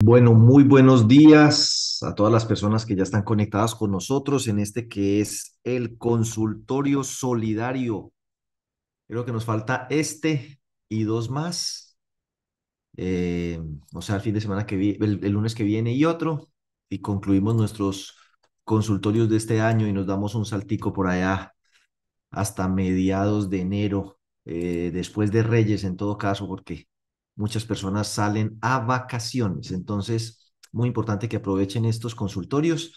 Bueno, muy buenos días a todas las personas que ya están conectadas con nosotros en este que es el consultorio solidario. Creo que nos falta este y dos más. Eh, o sea, el fin de semana que viene, el, lunes que viene y otro. Y concluimos nuestros consultorios de este año y nos damos un saltico por allá hasta mediados de enero, eh, después de Reyes en todo caso, porque muchas personas salen a vacaciones. Entonces, muy importante que aprovechen estos consultorios.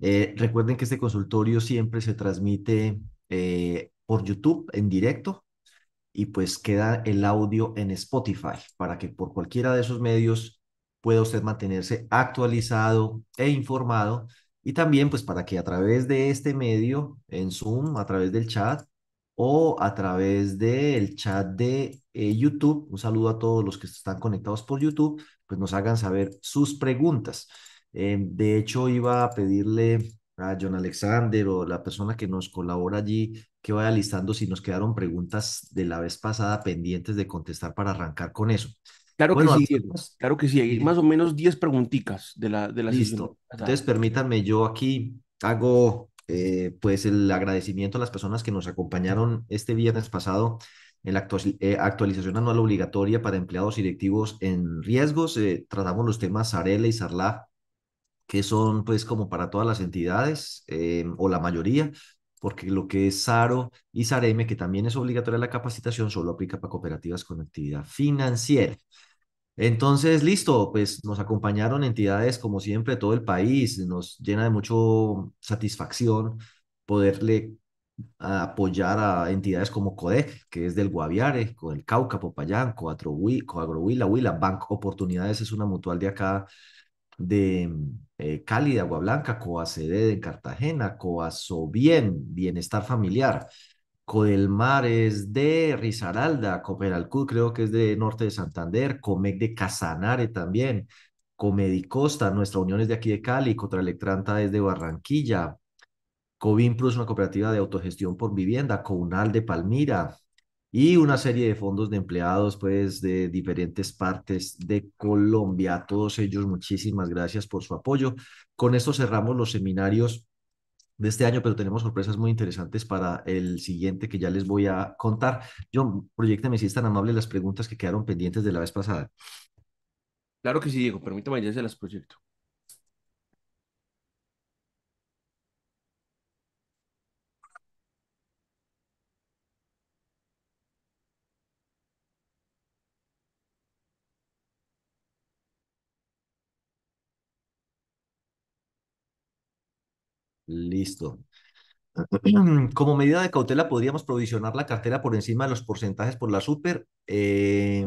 Eh, recuerden que este consultorio siempre se transmite eh, por YouTube en directo y pues queda el audio en Spotify para que por cualquiera de esos medios pueda usted mantenerse actualizado e informado y también pues para que a través de este medio en Zoom, a través del chat o a través del chat de eh, YouTube, un saludo a todos los que están conectados por YouTube, pues nos hagan saber sus preguntas. Eh, de hecho, iba a pedirle a John Alexander o la persona que nos colabora allí que vaya listando si nos quedaron preguntas de la vez pasada pendientes de contestar para arrancar con eso. Claro que Bueno, sí, Diego, claro que sí, hay más o menos 10 preguntitas de la, de la sesión listo. Entonces, pasada. permítanme, yo aquí hago eh, pues el agradecimiento a las personas que nos acompañaron este viernes pasado en la eh, actualización anual obligatoria para empleados directivos en riesgos. Eh, tratamos los temas Sarela y Sarlaf que son pues como para todas las entidades eh, o la mayoría, porque lo que es SARO y SAREME, que también es obligatoria la capacitación, solo aplica para cooperativas con actividad financiera. Entonces, listo, pues nos acompañaron entidades como siempre de todo el país, nos llena de mucho satisfacción poderle apoyar a entidades como CODEC, que es del Guaviare, con el Cauca, Popayán, Coatrohui, Coagrohuila, Huila, Banco Oportunidades es una mutual de acá de eh, Cali, de Agua Blanca, Coacd de Cartagena, Coasobien, Bienestar Familiar, Codelmar es de Risaralda, Cooperalcud creo que es de Norte de Santander, Comec de Casanare también, Comedicosta, nuestra unión es de aquí de Cali, Cotralectranta es de Barranquilla, Covin Plus, una cooperativa de autogestión por vivienda, Counal de Palmira, y una serie de fondos de empleados, pues, de diferentes partes de Colombia. A todos ellos, muchísimas gracias por su apoyo. Con esto cerramos los seminarios de este año, pero tenemos sorpresas muy interesantes para el siguiente que ya les voy a contar. John, proyectame si es tan amable las preguntas que quedaron pendientes de la vez pasada. Claro que sí, Diego, permítame, ya se las proyecto. Listo. Como medida de cautela, podríamos provisionar la cartera por encima de los porcentajes por la super. Eh,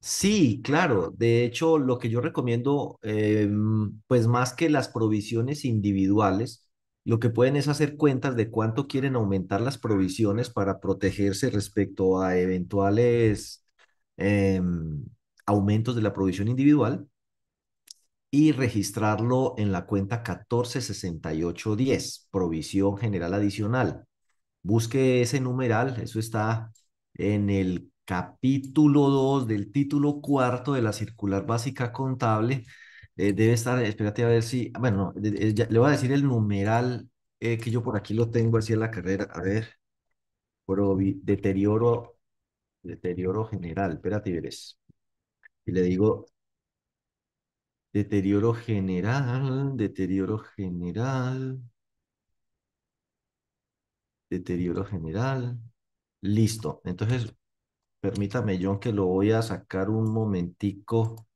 Sí, claro. De hecho, lo que yo recomiendo, em, pues más que las provisiones individuales, lo que pueden es hacer cuentas de cuánto quieren aumentar las provisiones para protegerse respecto a eventuales em, aumentos de la provisión individual y registrarlo en la cuenta catorce sesenta y ocho diez, provisión general adicional. Busque ese numeral, eso está en el capítulo 2 del título cuarto de la circular básica contable. Eh, debe estar, espérate a ver si, bueno, no, ya- le voy a decir el numeral eh, que yo por aquí lo tengo así en la carrera. A ver, deterioro, deterioro general, espérate, veres. Y le digo deterioro general, deterioro general, deterioro general. Listo. Entonces, Permítame, John, que lo voy a sacar un momentico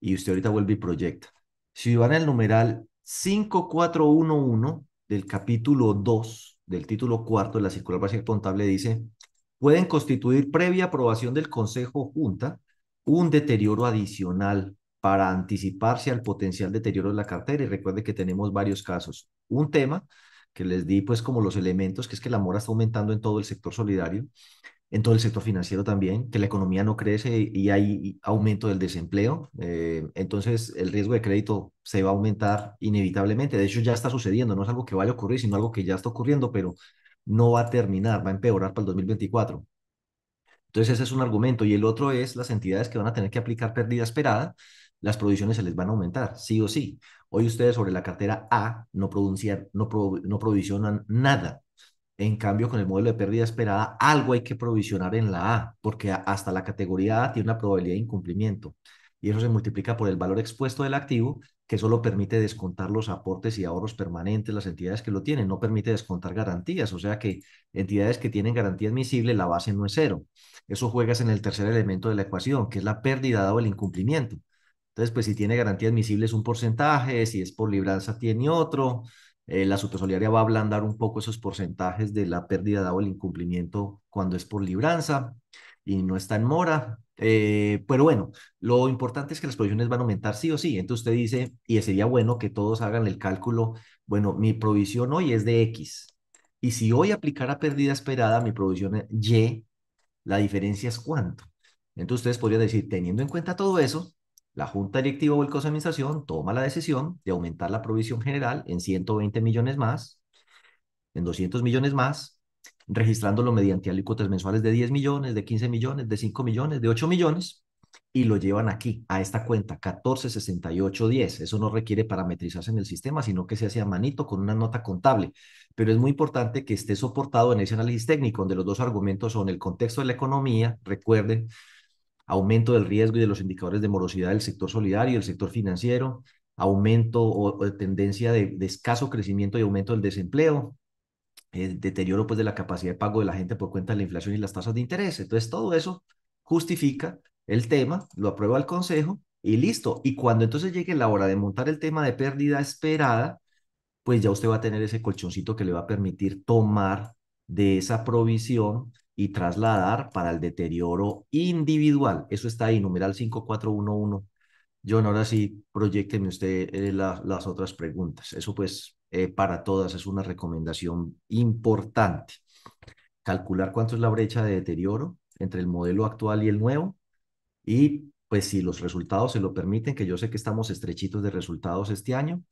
y usted ahorita vuelve y proyecta. Si van al numeral 5411 del capítulo 2 del título cuarto de la circular básica contable, dice, pueden constituir previa aprobación del Consejo Junta un deterioro adicional para anticiparse al potencial deterioro de la cartera. Y recuerde que tenemos varios casos. Un tema que les di pues como los elementos, que es que la mora está aumentando en todo el sector solidario en todo el sector financiero también, que la economía no crece y hay aumento del desempleo. eh, entonces, el riesgo de crédito se va a aumentar inevitablemente. De hecho, ya está sucediendo, no es algo que vaya a ocurrir, sino algo que ya está ocurriendo, pero no va a terminar, va a empeorar para el 2024. Entonces, ese es un argumento. Y el otro es las entidades que van a tener que aplicar pérdida esperada. Las provisiones se les van a aumentar, sí o sí. Hoy ustedes sobre la cartera A no, no provisionan nada. En cambio, con el modelo de pérdida esperada, algo hay que provisionar en la A, porque hasta la categoría A tiene una probabilidad de incumplimiento. Y eso se multiplica por el valor expuesto del activo, que solo permite descontar los aportes y ahorros permanentes, las entidades que lo tienen, no permite descontar garantías. O sea que entidades que tienen garantía admisible, la base no es cero. Eso juegas en el tercer elemento de la ecuación, que es la pérdida dado el incumplimiento. Entonces, pues si tiene garantía admisible es un porcentaje, si es por libranza tiene otro. Eh, la supersolidaria va a ablandar un poco esos porcentajes de la pérdida dado el incumplimiento cuando es por libranza y no está en mora. Eh, pero bueno, lo importante es que las provisiones van a aumentar sí o sí. Entonces usted dice, y sería bueno que todos hagan el cálculo, bueno, mi provisión hoy es de X. Y si hoy aplicara pérdida esperada, mi provisión es Y, la diferencia es cuánto. Entonces ustedes podrían decir, teniendo en cuenta todo eso, la Junta Directiva o el Consejo de Administración toma la decisión de aumentar la provisión general en 120 millones más, en 200 millones más, registrándolo mediante alícuotas mensuales de 10 millones, de 15 millones, de 5 millones, de 8 millones, y lo llevan aquí, a esta cuenta, 146810. Eso no requiere parametrizarse en el sistema, sino que se hace a manito con una nota contable. Pero es muy importante que esté soportado en ese análisis técnico, donde los dos argumentos son el contexto de la economía, recuerden, aumento del riesgo y de los indicadores de morosidad del sector solidario y del sector financiero, aumento o, tendencia de, escaso crecimiento y aumento del desempleo, el deterioro pues, de la capacidad de pago de la gente por cuenta de la inflación y las tasas de interés. Entonces, todo eso justifica el tema, lo aprueba el Consejo y listo. Y cuando entonces llegue la hora de montar el tema de pérdida esperada, pues ya usted va a tener ese colchoncito que le va a permitir tomar de esa provisión y trasladar para el deterioro individual. Eso está ahí, numeral 5411. John, ahora sí, proyecteme usted eh, las otras preguntas. Eso pues eh, para todas es una recomendación importante. Calcular cuánto es la brecha de deterioro entre el modelo actual y el nuevo y pues si los resultados se lo permiten, que yo sé que estamos estrechitos de resultados este año,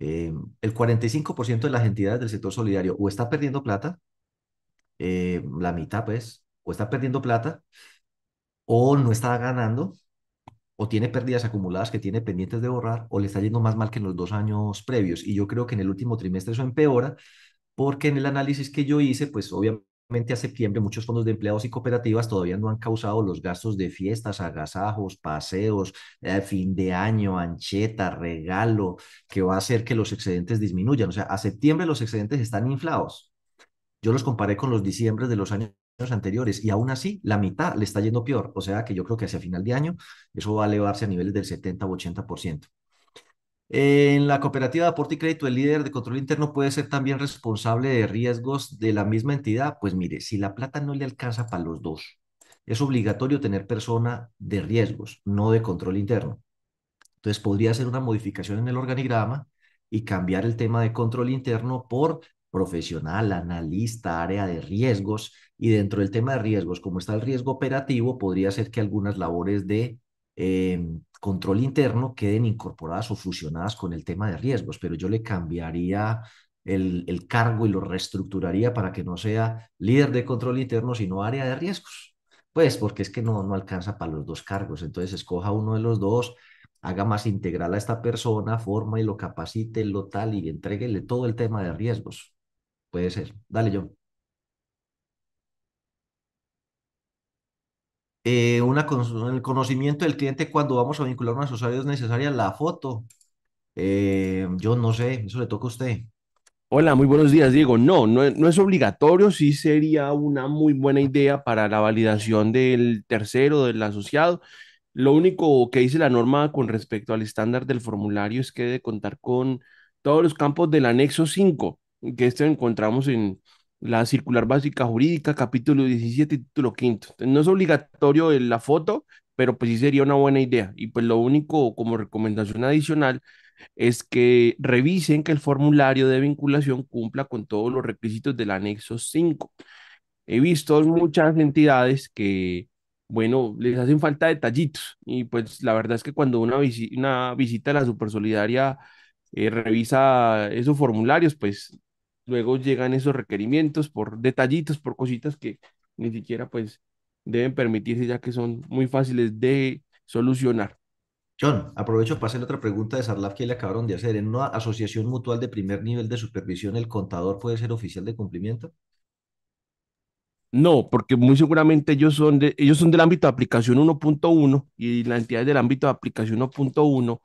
eh, el 45% de las entidades del sector solidario o está perdiendo plata, eh, la mitad pues, o está perdiendo plata, o no está ganando, o tiene pérdidas acumuladas que tiene pendientes de borrar, o le está yendo más mal que en los dos años previos. Y yo creo que en el último trimestre eso empeora, porque en el análisis que yo hice, pues obviamente a septiembre muchos fondos de empleados y cooperativas todavía no han causado los gastos de fiestas, agasajos, paseos, eh, fin de año, ancheta, regalo, que va a hacer que los excedentes disminuyan. O sea, a septiembre los excedentes están inflados. Yo los comparé con los diciembre de los años anteriores y aún así la mitad le está yendo peor. O sea que yo creo que hacia final de año eso va a elevarse a niveles del 70 o 80%. En la cooperativa de aporte y crédito, el líder de control interno puede ser también responsable de riesgos de la misma entidad. Pues mire, si la plata no le alcanza para los dos, es obligatorio tener persona de riesgos, no de control interno. Entonces podría hacer una modificación en el organigrama y cambiar el tema de control interno por profesional, analista, área de riesgos, y dentro del tema de riesgos, como está el riesgo operativo, podría ser que algunas labores de em, control interno queden incorporadas o fusionadas con el tema de riesgos, pero yo le cambiaría el, el cargo y lo reestructuraría para que no sea líder de control interno, sino área de riesgos. Pues porque es que no, no alcanza para los dos cargos, entonces escoja uno de los dos, haga más integral a esta persona, forma y lo capacite, lo tal y entreguele todo el tema de riesgos. Puede ser. Dale, John. Eh, una el conocimiento del cliente cuando vamos a vincular unas usuarios necesarias, la foto. Eh, yo no sé, eso le toca a usted. Hola, muy buenos días, Diego. No, no, no es obligatorio, sí sería una muy buena idea para la validación del tercero, del asociado. Lo único que dice la norma con respecto al estándar del formulario es que debe contar con todos los campos del anexo 5 que este encontramos en la circular básica jurídica, capítulo 17, título quinto. No es obligatorio la foto, pero pues sí sería una buena idea. Y pues lo único como recomendación adicional es que revisen que el formulario de vinculación cumpla con todos los requisitos del anexo 5. He visto muchas entidades que, bueno, les hacen falta detallitos y pues la verdad es que cuando una, una visita a la Supersolidaria eh, revisa esos formularios, pues luego llegan esos requerimientos por detallitos, por cositas que ni siquiera pues deben permitirse ya que son muy fáciles de solucionar. John, aprovecho para hacer otra pregunta de Sarlaf que le acabaron de hacer. ¿En una asociación mutual de primer nivel de supervisión el contador puede ser oficial de cumplimiento? No, porque muy seguramente ellos son, de, ellos son del ámbito de aplicación 1.1 y la entidad del ámbito de aplicación 1.1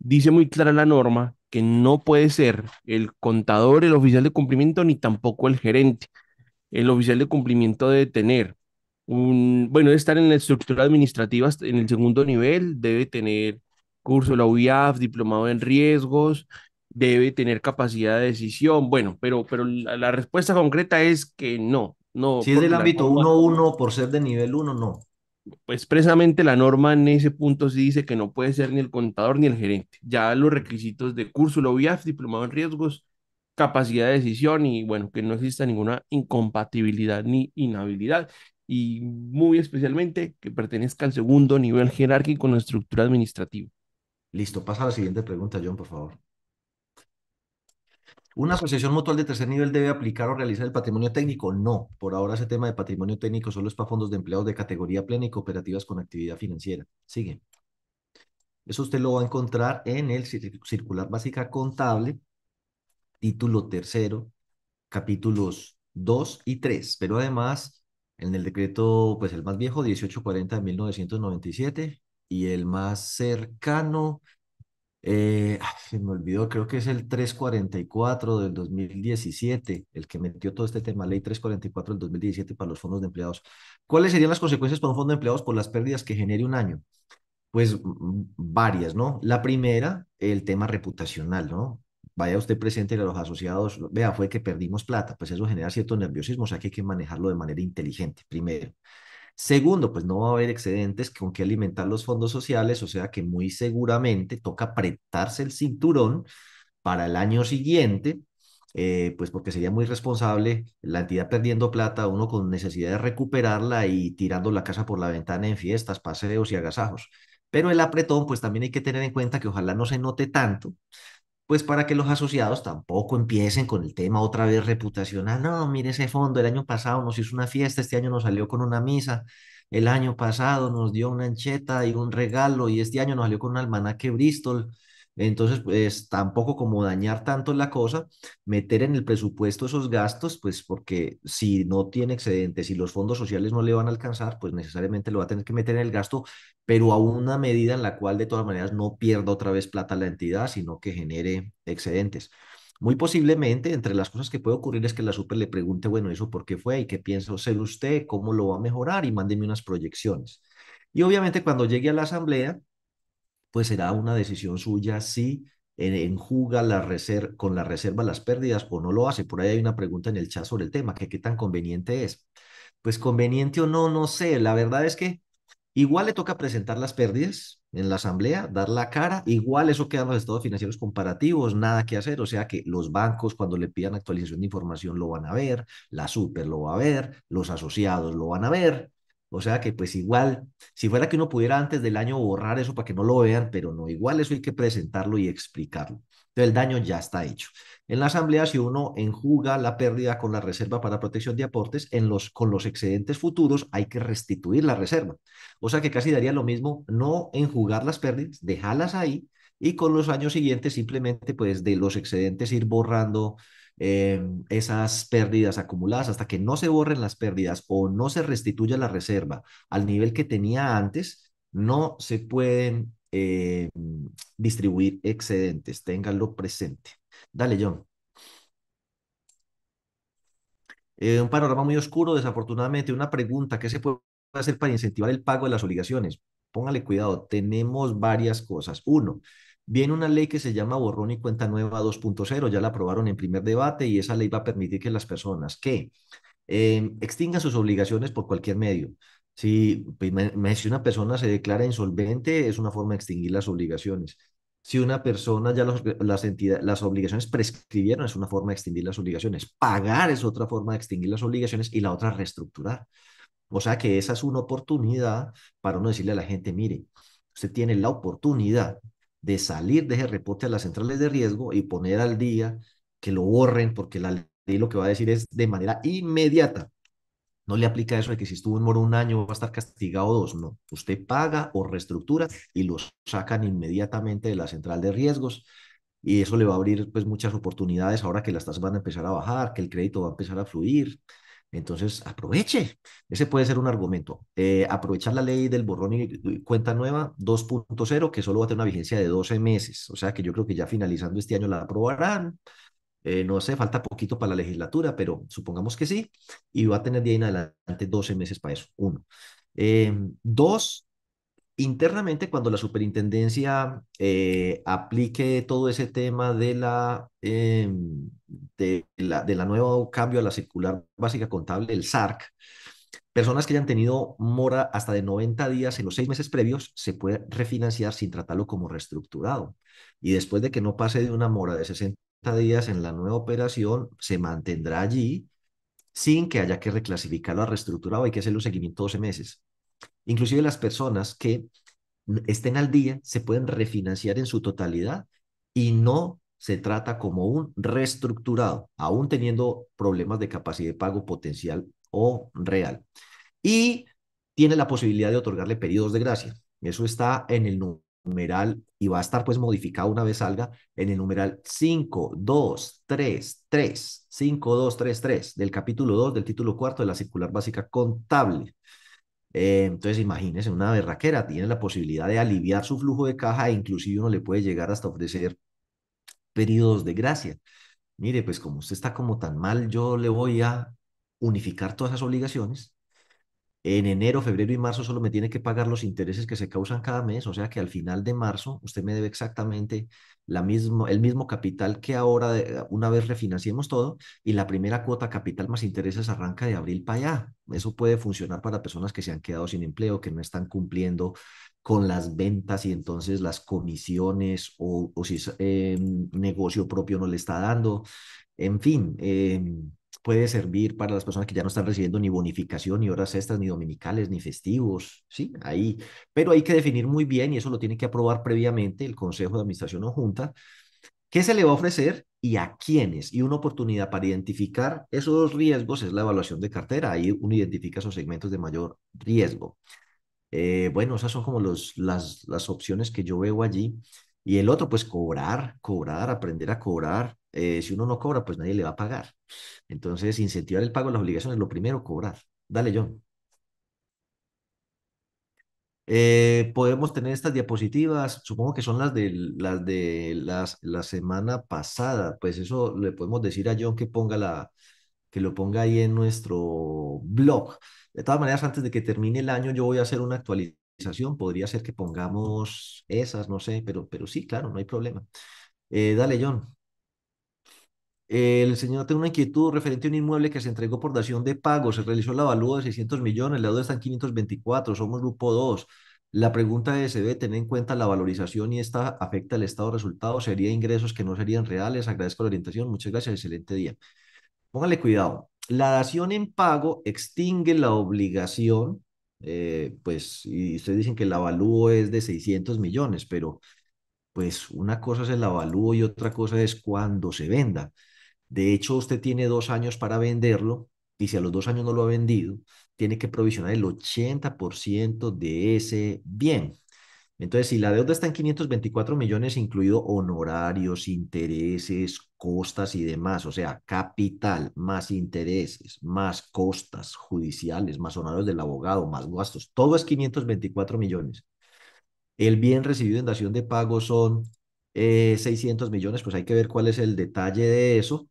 dice muy clara la norma que no puede ser el contador el oficial de cumplimiento ni tampoco el gerente. El oficial de cumplimiento debe tener un, bueno, debe estar en la estructura administrativa en el segundo nivel, debe tener curso de la UIAF, diplomado en riesgos, debe tener capacidad de decisión. Bueno, pero, pero la, la respuesta concreta es que no, no, Si es del ámbito norma 1.1 por ser de nivel 1, no. Precisamente la norma en ese punto sí dice que no puede ser ni el contador ni el gerente. Ya los requisitos de curso, la UIAF, diplomado en riesgos, capacidad de decisión y bueno, que no exista ninguna incompatibilidad ni inhabilidad. Y muy especialmente que pertenezca al segundo nivel jerárquico en la estructura administrativa. Listo, pasa a la siguiente pregunta, John, por favor. ¿Una asociación mutual de tercer nivel debe aplicar o realizar el patrimonio técnico? No, por ahora ese tema de patrimonio técnico solo es para fondos de empleados de categoría plena y cooperativas con actividad financiera. Sigue. Eso usted lo va a encontrar en el cir- circular básica contable, título tercero, capítulos 2 y 3, pero además en el decreto, pues el más viejo, 1840 de 1997, y el más cercano, eh, ah, se me olvidó, creo que es el 344 del 2017, el que metió todo este tema, ley 344 del 2017 para los fondos de empleados. ¿Cuáles serían las consecuencias para un fondo de empleados por las pérdidas que genere un año? Pues varias, ¿no? La primera, el tema reputacional, ¿no? Vaya usted presente a los asociados, vea, fue que perdimos plata, pues eso genera cierto nerviosismo, o sea que hay que manejarlo de manera inteligente, primero. Segundo, pues no va a haber excedentes con que alimentar los fondos sociales, o sea que muy seguramente toca apretarse el cinturón para el año siguiente, eh, pues porque sería muy responsable la entidad perdiendo plata, uno con necesidad de recuperarla y tirando la casa por la ventana en fiestas, paseos y agasajos. Pero el apretón, pues también hay que tener en cuenta que ojalá no se note tanto, pues para que los asociados tampoco empiecen con el tema otra vez reputacional. No, mire ese fondo, el año pasado nos hizo una fiesta, este año nos salió con una misa, el año pasado nos dio una ancheta y un regalo y este año nos salió con un almanaque Bristol. Entonces, pues tampoco como dañar tanto la cosa, meter en el presupuesto esos gastos, pues porque si no tiene excedentes y los fondos sociales no le van a alcanzar, pues necesariamente lo va a tener que meter en el gasto pero a una medida en la cual de todas maneras no pierda otra vez plata la entidad, sino que genere excedentes. Muy posiblemente, entre las cosas que puede ocurrir es que la super le pregunte, bueno, ¿eso por qué fue? ¿Y qué piensa hacer usted? ¿Cómo lo va a mejorar? Y mándeme unas proyecciones. Y obviamente cuando llegue a la asamblea, pues será una decisión suya si enjuga con la reserva las pérdidas o no lo hace. Por ahí hay una pregunta en el chat sobre el tema, que qué tan conveniente es. Pues conveniente o no, no sé. La verdad es que Igual le toca presentar las pérdidas en la asamblea, dar la cara, igual eso quedan los estados financieros comparativos, nada que hacer, o sea que los bancos cuando le pidan actualización de información lo van a ver, la super lo va a ver, los asociados lo van a ver, o sea que pues igual, si fuera que uno pudiera antes del año borrar eso para que no lo vean, pero no, igual eso hay que presentarlo y explicarlo. Entonces el daño ya está hecho. En la asamblea, si uno enjuga la pérdida con la reserva para protección de aportes, con los excedentes futuros hay que restituir la reserva. O sea que casi daría lo mismo no enjugar las pérdidas, dejarlas ahí y con los años siguientes simplemente pues de los excedentes ir borrando eh, esas pérdidas acumuladas hasta que no se borren las pérdidas o no se restituya la reserva al nivel que tenía antes, no se pueden eh, distribuir excedentes. Ténganlo presente. Dale, John. Eh, un panorama muy oscuro, desafortunadamente. Una pregunta, ¿qué se puede hacer para incentivar el pago de las obligaciones? Póngale cuidado, tenemos varias cosas. Uno, viene una ley que se llama Borrón y Cuenta Nueva 2.0, ya la aprobaron en primer debate y esa ley va a permitir que las personas que eh, extingan sus obligaciones por cualquier medio. Si, pues, si una persona se declara insolvente, es una forma de extinguir las obligaciones. Si una persona ya los- las, entidades, las obligaciones prescribieron, es una forma de extinguir las obligaciones. Pagar es otra forma de extinguir las obligaciones y la otra reestructurar. O sea que esa es una oportunidad para uno decirle a la gente, mire, usted tiene la oportunidad de salir de ese reporte a las centrales de riesgo y poner al día que lo borren, porque la ley lo que va a decir es de manera inmediata No le aplica eso de que si estuvo en moro un año va a estar castigado dos. No, usted paga o reestructura y lo sacan inmediatamente de la central de riesgos y eso le va a abrir pues muchas oportunidades ahora que las tasas van a empezar a bajar, que el crédito va a empezar a fluir. Entonces, aproveche. Ese puede ser un argumento. Eh, aprovechar la ley del borrón y cuenta nueva 2.0, que solo va a tener una vigencia de 12 meses. O sea que yo creo que ya finalizando este año la aprobarán. Eh, no sé, falta poquito para la legislatura, pero supongamos que sí. Y va a tener de en adelante 12 meses para eso. Uno. Eh, dos, internamente, cuando la superintendencia eh, aplique todo ese tema de la, eh, de la, de cambio a la circular básica contable, el SARC, personas que hayan tenido mora hasta de 90 días en los seis meses previos, se puede refinanciar sin tratarlo como reestructurado. Y después de que no pase de una mora de 60 días en la nueva operación, se mantendrá allí sin que haya que reclasificarlo a reestructurado. Hay que hacerle un seguimiento 12 meses. Inclusive las personas que estén al día se pueden refinanciar en su totalidad y no se trata como un reestructurado, aún teniendo problemas de capacidad de pago potencial o real. Y tiene la posibilidad de otorgarle periodos de gracia. Eso está en el numeral y va a estar pues modificado una vez salga en el numeral 5233, 5233 del capítulo 2 del título cuarto de la circular básica contable. Eh, entonces, imagínese, una berraquera tiene la posibilidad de aliviar su flujo de caja e inclusive uno le puede llegar hasta ofrecer periodos de gracia. Mire, pues como usted está como tan mal, yo le voy a unificar todas esas obligaciones en enero, febrero y marzo solo me tiene que pagar los intereses que se causan cada mes, o sea que al final de marzo usted me debe exactamente la mismo, el mismo capital que ahora, una vez refinanciemos todo, y la primera cuota capital más intereses arranca de abril para allá. Eso puede funcionar para personas que se han quedado sin empleo, que no están cumpliendo con las ventas y entonces las comisiones o, si es eh, negocio propio no le está dando. En fin, eh, puede servir para las personas que ya no están recibiendo ni bonificación, ni horas extras, ni dominicales, ni festivos, ¿sí? Ahí, pero hay que definir muy bien y eso lo tiene que aprobar previamente el Consejo de Administración o Junta, qué se le va a ofrecer y a quiénes. Y una oportunidad para identificar esos riesgos es la evaluación de cartera. Ahí uno identifica esos segmentos de mayor riesgo. Eh, bueno, esas son como los, las, las opciones que yo veo allí. Y el otro, pues cobrar, cobrar, aprender a cobrar. Eh, si uno no cobra, pues nadie le va a pagar. Entonces, incentivar el pago de las obligaciones, lo primero, cobrar. Dale, John. Eh, podemos tener estas diapositivas, supongo que son las de, las de las, la semana pasada, pues eso le podemos decir a John que ponga la, que lo ponga ahí en nuestro blog. De todas maneras, antes de que termine el año, yo voy a hacer una actualización. Podría ser que pongamos esas, no sé, pero, pero sí, claro, no hay problema. Eh, dale, John. El señor tiene una inquietud referente a un inmueble que se entregó por dación de pago. Se realizó el avalúo de 600 millones, la deuda está en 524, somos grupo 2. La pregunta es, ¿se debe tener en cuenta la valorización y esta afecta el estado de resultados? ¿Sería ingresos que no serían reales? Agradezco la orientación. Muchas gracias. Excelente día. Póngale cuidado. La dación en pago extingue la obligación, eh, pues, y ustedes dicen que el avalúo es de 600 millones, pero pues una cosa es el avalúo y otra cosa es cuando se venda. De hecho, usted tiene dos años para venderlo y si a los dos años no lo ha vendido, tiene que provisionar el 80% de ese bien. Entonces, si la deuda está en 524 millones, incluido honorarios, intereses, costas y demás, o sea, capital más intereses, más costas judiciales, más honorarios del abogado, más gastos, todo es 524 millones. El bien recibido en dación de pago son 600 eh, millones, pues hay que ver cuál es el detalle de eso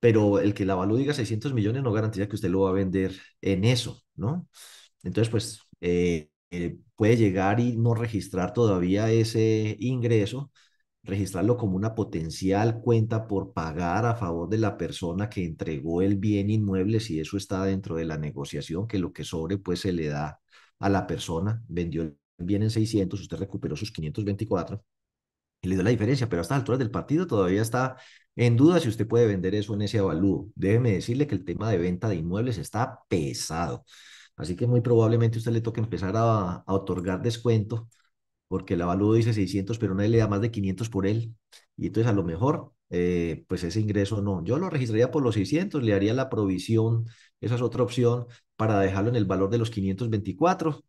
pero el que la valúa diga 600 millones no garantiza que usted lo va a vender en eso, ¿no? Entonces, pues eh, eh, puede llegar y no registrar todavía ese ingreso, registrarlo como una potencial cuenta por pagar a favor de la persona que entregó el bien inmueble, si eso está dentro de la negociación, que lo que sobre pues se le da a la persona, vendió el bien en 600, usted recuperó sus 524 y le dio la diferencia, pero a estas alturas del partido todavía está en duda si usted puede vender eso en ese avalúo. Déjeme decirle que el tema de venta de inmuebles está pesado. Así que muy probablemente usted le toque empezar a, otorgar descuento porque el avalúo dice 600, pero nadie le da más de 500 por él. Y entonces a lo mejor eh, pues ese ingreso no. Yo lo registraría por los 600, le haría la provisión, esa es otra opción, para dejarlo en el valor de los 524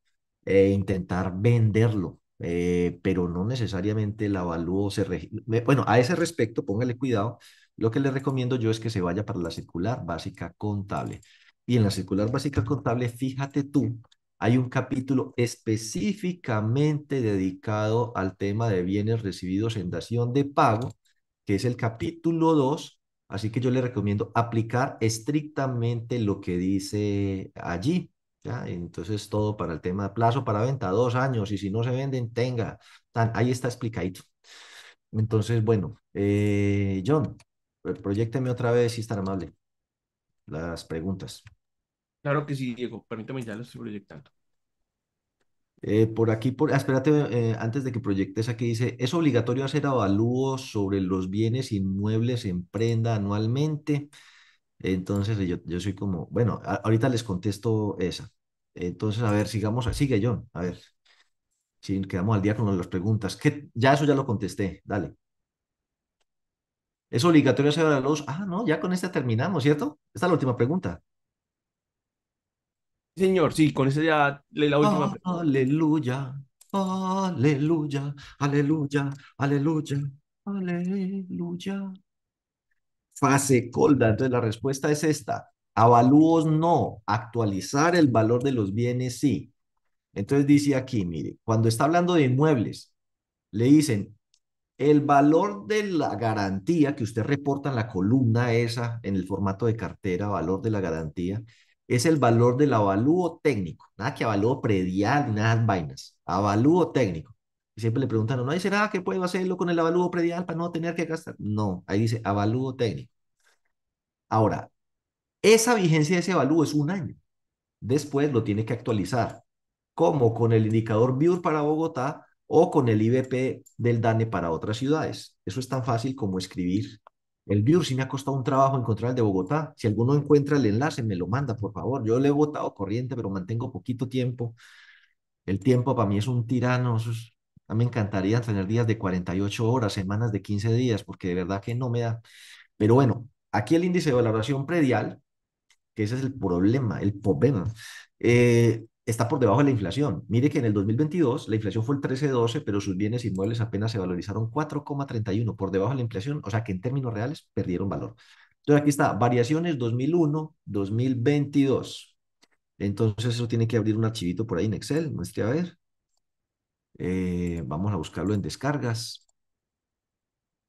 e intentar venderlo, eh, pero no necesariamente el avalúo se... Bueno, a ese respecto, póngale cuidado, lo que le recomiendo yo es que se vaya para la circular básica contable. Y en la circular básica contable, fíjate tú, hay un capítulo específicamente dedicado al tema de bienes recibidos en dación de pago, que es el capítulo 2. Así que yo le recomiendo aplicar estrictamente lo que dice allí. ¿Ya? Entonces, todo para el tema de plazo para venta, dos años, y si no se venden, tenga. ahí está explicadito. Entonces, bueno, eh, John, proyecteme otra vez, si es tan amable, las preguntas. Claro que sí, Diego. Permítame, ya lo estoy proyectando. Eh, por aquí, por, ah, espérate, eh, antes de que proyectes aquí dice, ¿es obligatorio hacer avalúos sobre los bienes inmuebles en prenda anualmente? Entonces yo, yo soy como, bueno, ahorita les contesto esa. Entonces, a ver, sigamos, sigue John, a ver, si quedamos al día con las preguntas. que Ya eso ya lo contesté, dale. ¿Es obligatorio hacer avalúos? Ah, no, ya con esta terminamos, ¿cierto? Esta es la última pregunta. Señor, sí, con ese ya la última pregunta. Aleluya, aleluya, aleluya, aleluya, aleluya. Fase colda. Entonces la respuesta es esta. Avalúos no. Actualizar el valor de los bienes sí. Entonces dice aquí, mire, cuando está hablando de inmuebles, le dicen el valor de la garantía que usted reporta en la columna esa, en el formato de cartera, valor de la garantía, es el valor del avalúo técnico. Nada que avalúo predial nada vainas. Avalúo técnico. Siempre le preguntan, ¿no? ¿Será que puedo hacerlo con el avalúo predial para no tener que gastar? No, ahí dice avalúo técnico. Ahora, esa vigencia de ese avalúo es un año. Después lo tiene que actualizar, como con el indicador BIUR para Bogotá o con el IBP del DANE para otras ciudades. Eso es tan fácil como escribir el BIUR sí me ha costado un trabajo encontrar el de Bogotá. Si alguno encuentra el enlace, me lo manda, por favor. Yo le he votado corriente, pero mantengo poquito tiempo. El tiempo para mí es un tirano. Me encantaría tener días de 48 horas, semanas de 15 días, porque de verdad que no me da. Pero bueno, aquí el índice de valoración predial, que ese es el problema, el problema. Eh, está por debajo de la inflación. Mire que en el 2022 la inflación fue el 13-12, pero sus bienes inmuebles apenas se valorizaron 4,31 por debajo de la inflación, o sea que en términos reales perdieron valor. Entonces aquí está, variaciones 2001, 2022. Entonces eso tiene que abrir un archivito por ahí en Excel, muestre a ver. Eh, vamos a buscarlo en descargas.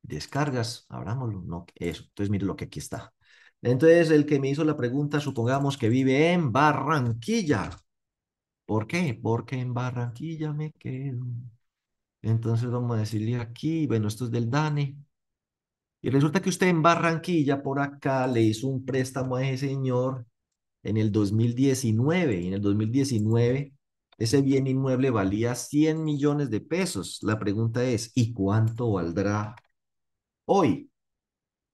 Descargas, abrámoslo, no, eso. Entonces mire lo que aquí está. Entonces el que me hizo la pregunta, supongamos que vive en Barranquilla. ¿Por qué? Porque en Barranquilla me quedo. Entonces vamos a decirle aquí, bueno, esto es del DANE. Y resulta que usted en Barranquilla, por acá, le hizo un préstamo a ese señor en el 2019. Y en el 2019, ese bien inmueble valía 100 millones de pesos. La pregunta es, ¿y cuánto valdrá hoy?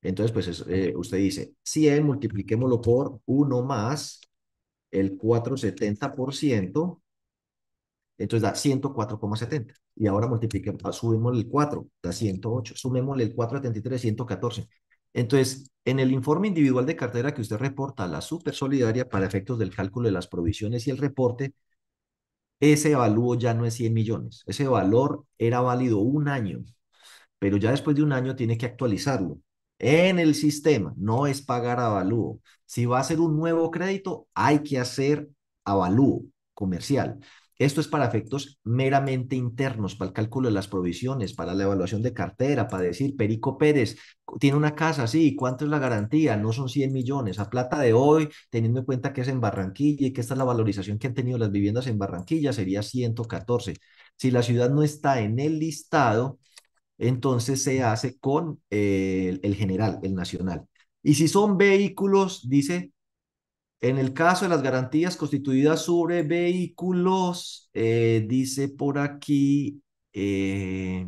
Entonces, pues eh, usted dice, 100, multipliquémoslo por 1 más el 470%, entonces da 104,70. Y ahora multipliquemos, ah, subimos el 4, da 108. Sumémosle el 473, 114. Entonces, en el informe individual de cartera que usted reporta a la super solidaria para efectos del cálculo de las provisiones y el reporte, ese avalúo ya no es 100 millones. Ese valor era válido un año, pero ya después de un año tiene que actualizarlo en el sistema, no es pagar avalúo. Si va a ser un nuevo crédito, hay que hacer avalúo comercial. Esto es para efectos meramente internos, para el cálculo de las provisiones, para la evaluación de cartera, para decir, Perico Pérez tiene una casa, sí, ¿cuánto es la garantía? No son 100 millones. A plata de hoy, teniendo en cuenta que es en Barranquilla y que esta es la valorización que han tenido las viviendas en Barranquilla, sería 114. Si la ciudad no está en el listado, entonces se hace con eh, el general, el nacional. Y si son vehículos, dice, en el caso de las garantías constituidas sobre vehículos, eh, dice por aquí eh,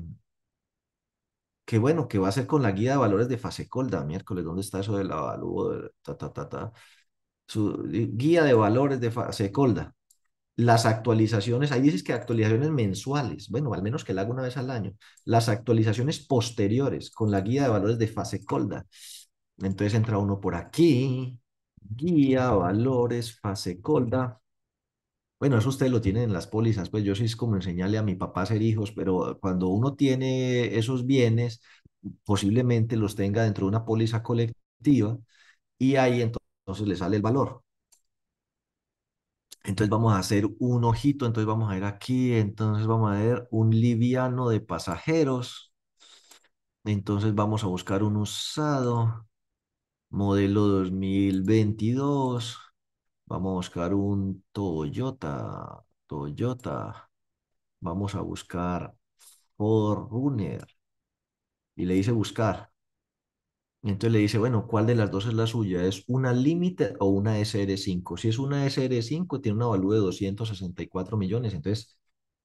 que bueno, que va a ser con la guía de valores de Fasecolda, miércoles, ¿dónde está eso avalúo? Ta, ta. Su guía de valores de Fasecolda. las actualizaciones, ahí dices que actualizaciones mensuales, bueno, al menos que la haga una vez al año, las actualizaciones posteriores con la guía de valores de fase colda. Entonces entra uno por aquí, guía, valores, fase colda. Bueno, eso ustedes lo tienen en las pólizas, pues yo sí es como enseñarle a mi papá a ser hijos, pero cuando uno tiene esos bienes, posiblemente los tenga dentro de una póliza colectiva y ahí entonces le sale el valor. Entonces vamos a hacer un ojito, entonces vamos a ir aquí, entonces vamos a ver un liviano de pasajeros. Entonces vamos a buscar un usado, modelo 2022. Vamos a buscar un Toyota, Toyota. Vamos a buscar Runner Y le dice buscar. Entonces le dice, bueno, ¿cuál de las dos es la suya? ¿Es una Limited o una SR5? Si es una SR5, tiene una valor de 264 millones. Entonces,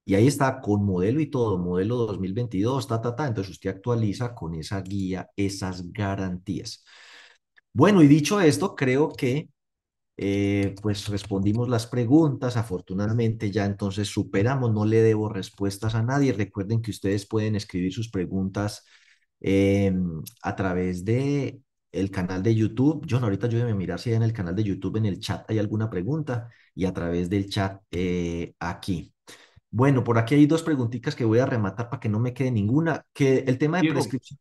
y ahí está con modelo y todo, modelo 2022, ta, ta, ta. Entonces usted actualiza con esa guía esas garantías. Bueno, y dicho esto, creo que eh, pues respondimos las preguntas. Afortunadamente ya entonces superamos, no le debo respuestas a nadie. Recuerden que ustedes pueden escribir sus preguntas Em, a través de el canal de YouTube. John, ahorita yo voy a mirar si hay en el canal de YouTube, en el chat hay alguna pregunta y a través del chat eh, aquí. Bueno, por aquí hay dos preguntitas que voy a rematar para que no me quede ninguna. Que el tema de prescripción.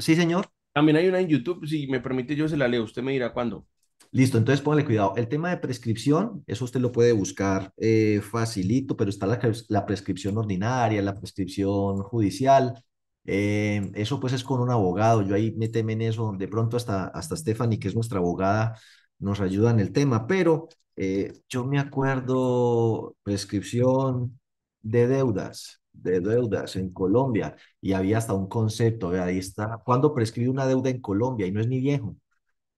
sí, señor. También hay una en YouTube, si me permite, yo se la leo. Usted me dirá cuándo. Listo, entonces póngale cuidado. El tema de prescripción, eso usted lo puede buscar eh, facilito, pero está la, la prescripción ordinaria, la prescripción judicial. Eh, eso pues es con un abogado, yo ahí méteme en eso, de pronto hasta, hasta Stephanie, que es nuestra abogada, nos ayuda en el tema, pero eh, yo me acuerdo prescripción de deudas, de deudas en Colombia, y había hasta un concepto, ahí está, ¿cuándo prescribe una deuda en Colombia? Y no es ni viejo,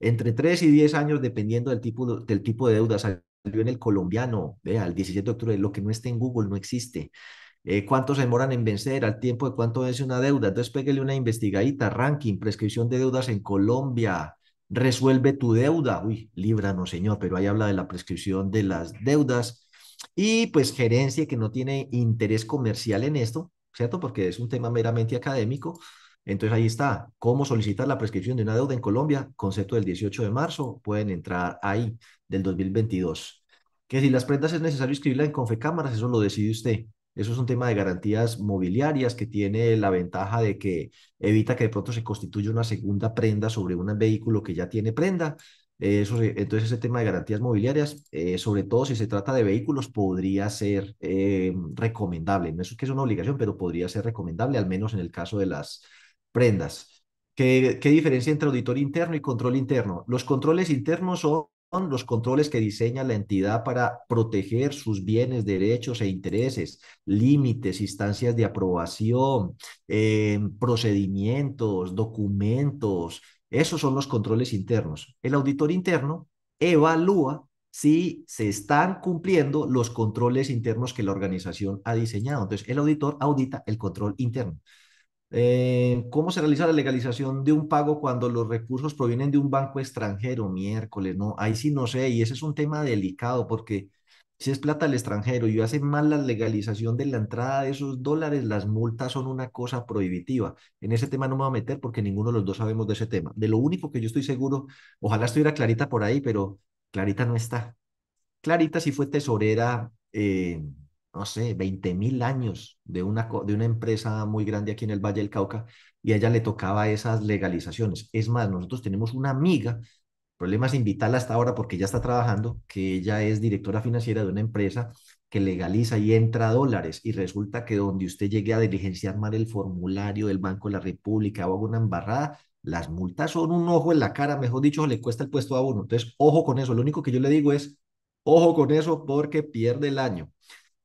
entre 3 y 10 años, dependiendo del tipo, del tipo de deuda, salió en el colombiano, vea, el 17 de octubre, lo que no esté en Google no existe. Eh, cuánto se demoran en vencer, al tiempo de cuánto vence una deuda. Entonces, pégale una investigadita, ranking, prescripción de deudas en Colombia, resuelve tu deuda. Uy, líbranos, señor, pero ahí habla de la prescripción de las deudas. Y pues gerencia que no tiene interés comercial en esto, ¿cierto? Porque es un tema meramente académico. Entonces ahí está, cómo solicitar la prescripción de una deuda en Colombia, concepto del 18 de marzo, pueden entrar ahí del 2022. Que si las prendas es necesario escribirla en Confecámaras, eso lo decide usted. Eso es un tema de garantías mobiliarias que tiene la ventaja de que evita que de pronto se constituya una segunda prenda sobre un vehículo que ya tiene prenda. Eso, entonces ese tema de garantías mobiliarias, eh, sobre todo si se trata de vehículos, podría ser eh, recomendable. No es que es una obligación, pero podría ser recomendable, al menos en el caso de las prendas. ¿Qué, diferencia entre auditor interno y control interno? Los controles internos son los controles que diseña la entidad para proteger sus bienes, derechos e intereses, límites, instancias de aprobación, eh, procedimientos, documentos. Esos son los controles internos. El auditor interno evalúa si se están cumpliendo los controles internos que la organización ha diseñado. Entonces, el auditor audita el control interno. Eh, ¿Cómo se realiza la legalización de un pago cuando los recursos provienen de un banco extranjero? Miércoles, ¿no? Ahí sí no sé, y ese es un tema delicado porque si es plata al extranjero y hace mal la legalización de la entrada de esos dólares, las multas son una cosa prohibitiva. En ese tema no me voy a meter porque ninguno de los dos sabemos de ese tema. De lo único que yo estoy seguro, ojalá estuviera Clarita por ahí, pero Clarita no está. Clarita sí fue tesorera. Eh, no sé, 20 mil años de una, de una empresa muy grande aquí en el Valle del Cauca y a ella le tocaba esas legalizaciones. Es más, nosotros tenemos una amiga, problemas invitarla hasta ahora porque ya está trabajando, que ella es directora financiera de una empresa que legaliza y entra dólares y resulta que donde usted llegue a diligenciar mal el formulario del Banco de la República o haga una embarrada, las multas son un ojo en la cara, mejor dicho, le cuesta el puesto a uno. Entonces, ojo con eso. Lo único que yo le digo es, ojo con eso porque pierde el año.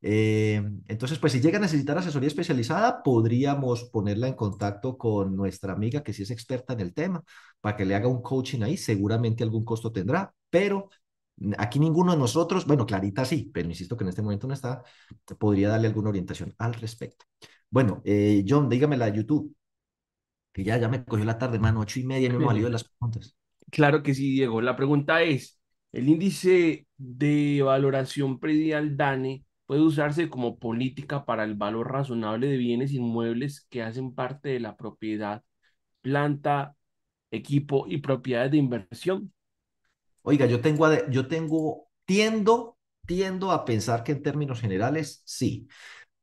Eh, entonces, pues si llega a necesitar asesoría especializada, podríamos ponerla en contacto con nuestra amiga que sí es experta en el tema para que le haga un coaching ahí. Seguramente algún costo tendrá, pero aquí ninguno de nosotros, bueno, Clarita sí, pero insisto que en este momento no está, podría darle alguna orientación al respecto. Bueno, eh, John, dígame la YouTube, que ya, ya me cogió la tarde, mano, ocho y media, no me valió de las preguntas. Claro que sí, Diego. La pregunta es, ¿el índice de valoración predial DANE puede usarse como política para el valor razonable de bienes inmuebles que hacen parte de la propiedad, planta, equipo y propiedades de inversión. Oiga, yo tengo, yo tengo, tiendo, tiendo a pensar que en términos generales, sí.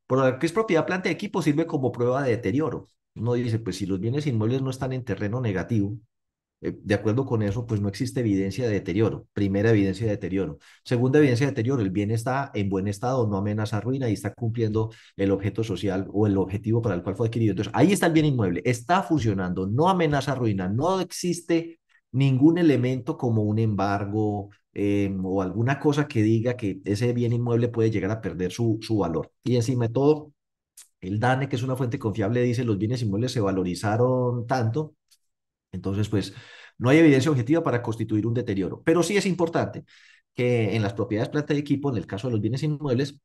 Por lo que es propiedad, planta y equipo sirve como prueba de deterioro. Uno dice, pues si los bienes inmuebles no están en terreno negativo, eh, de acuerdo con eso, pues no existe evidencia de deterioro. Primera evidencia de deterioro. Segunda evidencia de deterioro, el bien está en buen estado, no amenaza ruina y está cumpliendo el objeto social o el objetivo para el cual fue adquirido. Entonces, ahí está el bien inmueble, está funcionando, no amenaza ruina, no existe ningún elemento como un embargo eh, o alguna cosa que diga que ese bien inmueble puede llegar a perder su, su valor. Y encima de todo, el DANE, que es una fuente confiable, dice los bienes inmuebles se valorizaron tanto entonces, pues no hay evidencia objetiva para constituir un deterioro, pero sí es importante que en las propiedades planta y equipo, en el caso de los bienes inmuebles,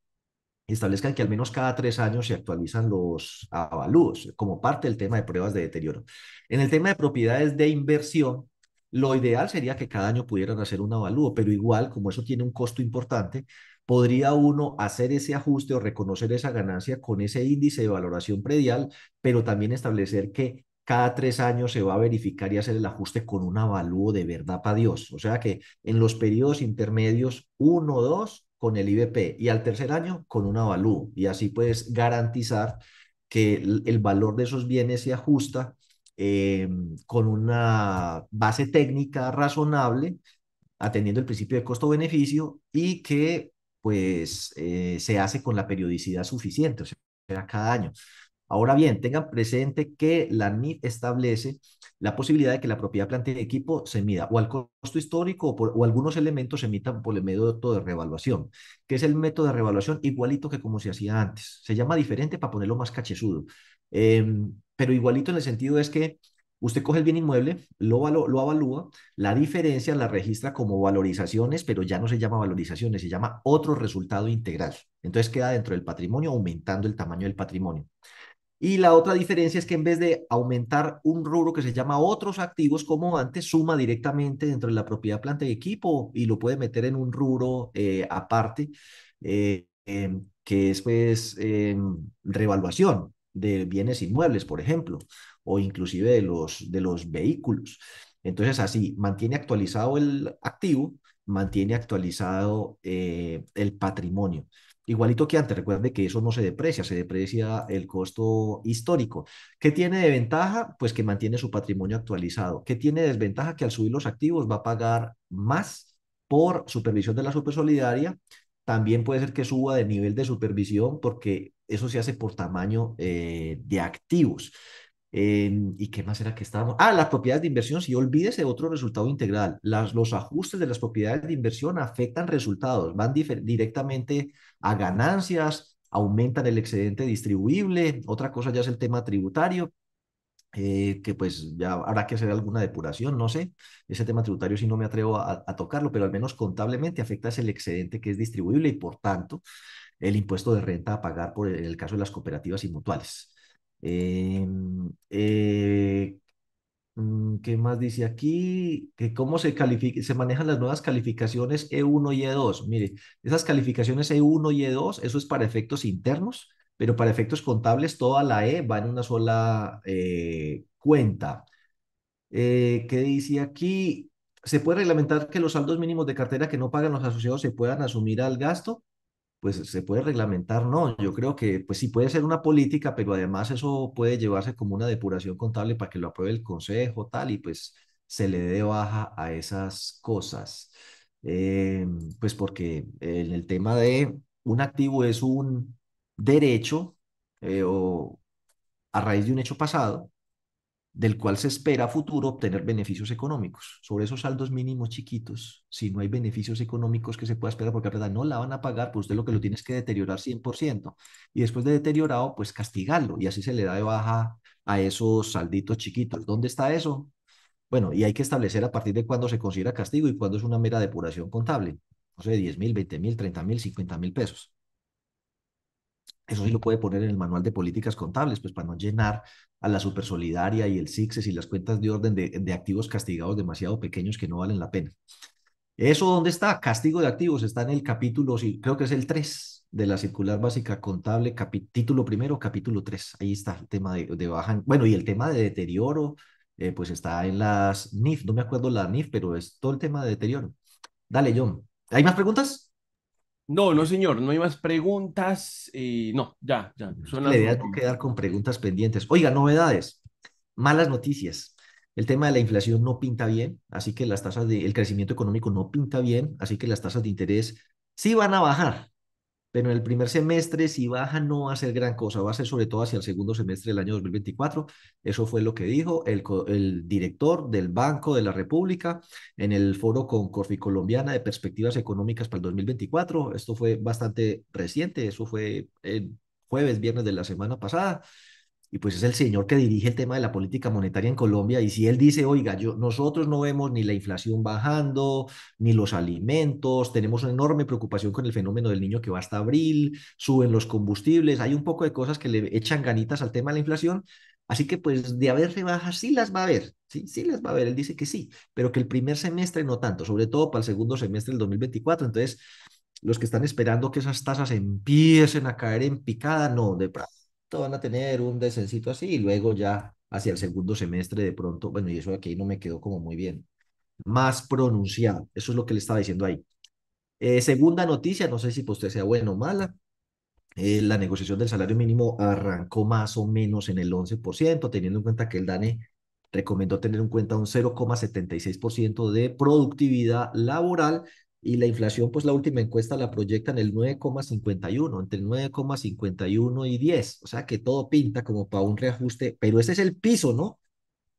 establezcan que al menos cada tres años se actualizan los avalúos como parte del tema de pruebas de deterioro. En el tema de propiedades de inversión, lo ideal sería que cada año pudieran hacer un avalúo, pero igual, como eso tiene un costo importante, podría uno hacer ese ajuste o reconocer esa ganancia con ese índice de valoración predial, pero también establecer que cada tres años se va a verificar y hacer el ajuste con un avalúo de verdad para Dios. O sea que en los periodos intermedios, uno, dos, con el IBP y al tercer año con un avalúo. Y así puedes garantizar que el, el valor de esos bienes se ajusta eh, con una base técnica razonable, atendiendo el principio de costo-beneficio y que pues eh, se hace con la periodicidad suficiente, o sea, cada año. Ahora bien, tengan presente que la NIF establece la posibilidad de que la propiedad planta y equipo se mida o al costo histórico o algunos elementos se emitan por el método de revaluación, que es el método de revaluación igualito que como se hacía antes. Se llama diferente para ponerlo más cachezudo, eh, pero igualito en el sentido es que Usted coge el bien inmueble, lo, valo, lo avalúa, la diferencia la registra como valorizaciones, pero ya no se llama valorizaciones, se llama otro resultado integral. Entonces queda dentro del patrimonio aumentando el tamaño del patrimonio. Y la otra diferencia es que en vez de aumentar un rubro que se llama otros activos como antes, suma directamente dentro de la propiedad planta y equipo y lo puede meter en un rubro eh, aparte, eh, eh, que es pues revaluación de bienes inmuebles, por ejemplo, o inclusive de los, de los vehículos. Entonces así mantiene actualizado el activo, mantiene actualizado el patrimonio. Igualito que antes, recuerde que eso no se deprecia, se deprecia el costo histórico. ¿Qué tiene de ventaja? Pues que mantiene su patrimonio actualizado. ¿Qué tiene de desventaja? Que al subir los activos va a pagar más por supervisión de la supersolidaria. También puede ser que suba de nivel de supervisión porque eso se hace por tamaño eh, de activos. Eh, ¿Y qué más era que estábamos? Ah, las propiedades de inversión, si olvídese otro resultado integral. Las, los ajustes de las propiedades de inversión afectan resultados, van directamente a ganancias, aumentan el excedente distribuible. Otra cosa ya es el tema tributario, eh, que pues ya habrá que hacer alguna depuración, no sé. Ese tema tributario sí no me atrevo a, tocarlo, pero al menos contablemente afecta el excedente que es distribuible y por tanto el impuesto de renta a pagar por el, caso de las cooperativas y mutuales. Eh, eh, ¿Qué más dice aquí? Que cómo se califica, se manejan las nuevas calificaciones E1 y E2. Mire, esas calificaciones E1 y E2, eso es para efectos internos, pero para efectos contables toda la E va en una sola eh, cuenta. Eh, ¿Qué dice aquí? ¿Se puede reglamentar que los saldos mínimos de cartera que no pagan los asociados se puedan asumir al gasto? Pues se puede reglamentar, no, yo creo que pues sí puede ser una política, pero además eso puede llevarse como una depuración contable para que lo apruebe el consejo, tal, y pues se le dé baja a esas cosas. Eh, pues porque en el tema de un activo es un derecho eh, o a raíz de un hecho pasado, del cual se espera a futuro obtener beneficios económicos. Sobre esos saldos mínimos chiquitos, si no hay beneficios económicos que se pueda esperar, porque la verdad no la van a pagar, pues usted lo que lo tiene es que deteriorar 100%. Y después de deteriorado, pues castigarlo. Y así se le da de baja a esos salditos chiquitos. ¿Dónde está eso? Bueno, y hay que establecer a partir de cuándo se considera castigo y cuándo es una mera depuración contable. No sé, 10 mil, 20 mil, 30 mil, 50 mil pesos. Eso sí lo puede poner en el manual de políticas contables, pues para no llenar a la Supersolidaria y el CICSES y las cuentas de orden de, de, activos castigados demasiado pequeños que no valen la pena. ¿Eso dónde está? Castigo de activos está en el capítulo, sí, creo que es el 3, de la circular básica contable, título primero, capítulo 3. Ahí está el tema de, de baja. Bueno, y el tema de deterioro, eh, pues está en las NIF. No me acuerdo la NIF, pero es todo el tema de deterioro. Dale, John. ¿Hay más preguntas? No, no, señor, no hay más preguntas. Eh, no, ya, ya. Son la idea es no quedar con preguntas pendientes. Oiga, novedades, malas noticias. El tema de la inflación no pinta bien, así que las tasas de, el crecimiento económico no pinta bien, así que las tasas de interés sí van a bajar, pero en el primer semestre si baja no va a ser gran cosa, va a ser sobre todo hacia el segundo semestre del año 2024. Eso fue lo que dijo el, director del Banco de la República en el foro con Corfi Colombiana de Perspectivas Económicas para el 2024. Esto fue bastante reciente, eso fue el jueves, viernes de la semana pasada y pues es el señor que dirige el tema de la política monetaria en Colombia, y si él dice, oiga, yo, nosotros no vemos ni la inflación bajando, ni los alimentos, tenemos una enorme preocupación con el fenómeno del niño que va hasta abril, suben los combustibles, hay un poco de cosas que le echan ganitas al tema de la inflación, así que pues de haber rebajas sí las va a haber, sí, sí las va a haber, él dice que sí, pero que el primer semestre no tanto, sobre todo para el segundo semestre del 2024, entonces los que están esperando que esas tasas empiecen a caer en picada, no, de pronto van a tener un descensito así y luego ya hacia el segundo semestre de pronto, bueno, y eso aquí no me quedó como muy bien, más pronunciado. Eso es lo que le estaba diciendo ahí. Eh, segunda noticia, no sé si para usted sea buena o mala, eh, la negociación del salario mínimo arrancó más o menos en el 11%, teniendo en cuenta que el DANE recomendó tener en cuenta un 0,76% de productividad laboral y la inflación, pues la última encuesta la proyecta en el 9,51, entre el 9,51 y 10, o sea que todo pinta como para un reajuste, pero ese es el piso, ¿no?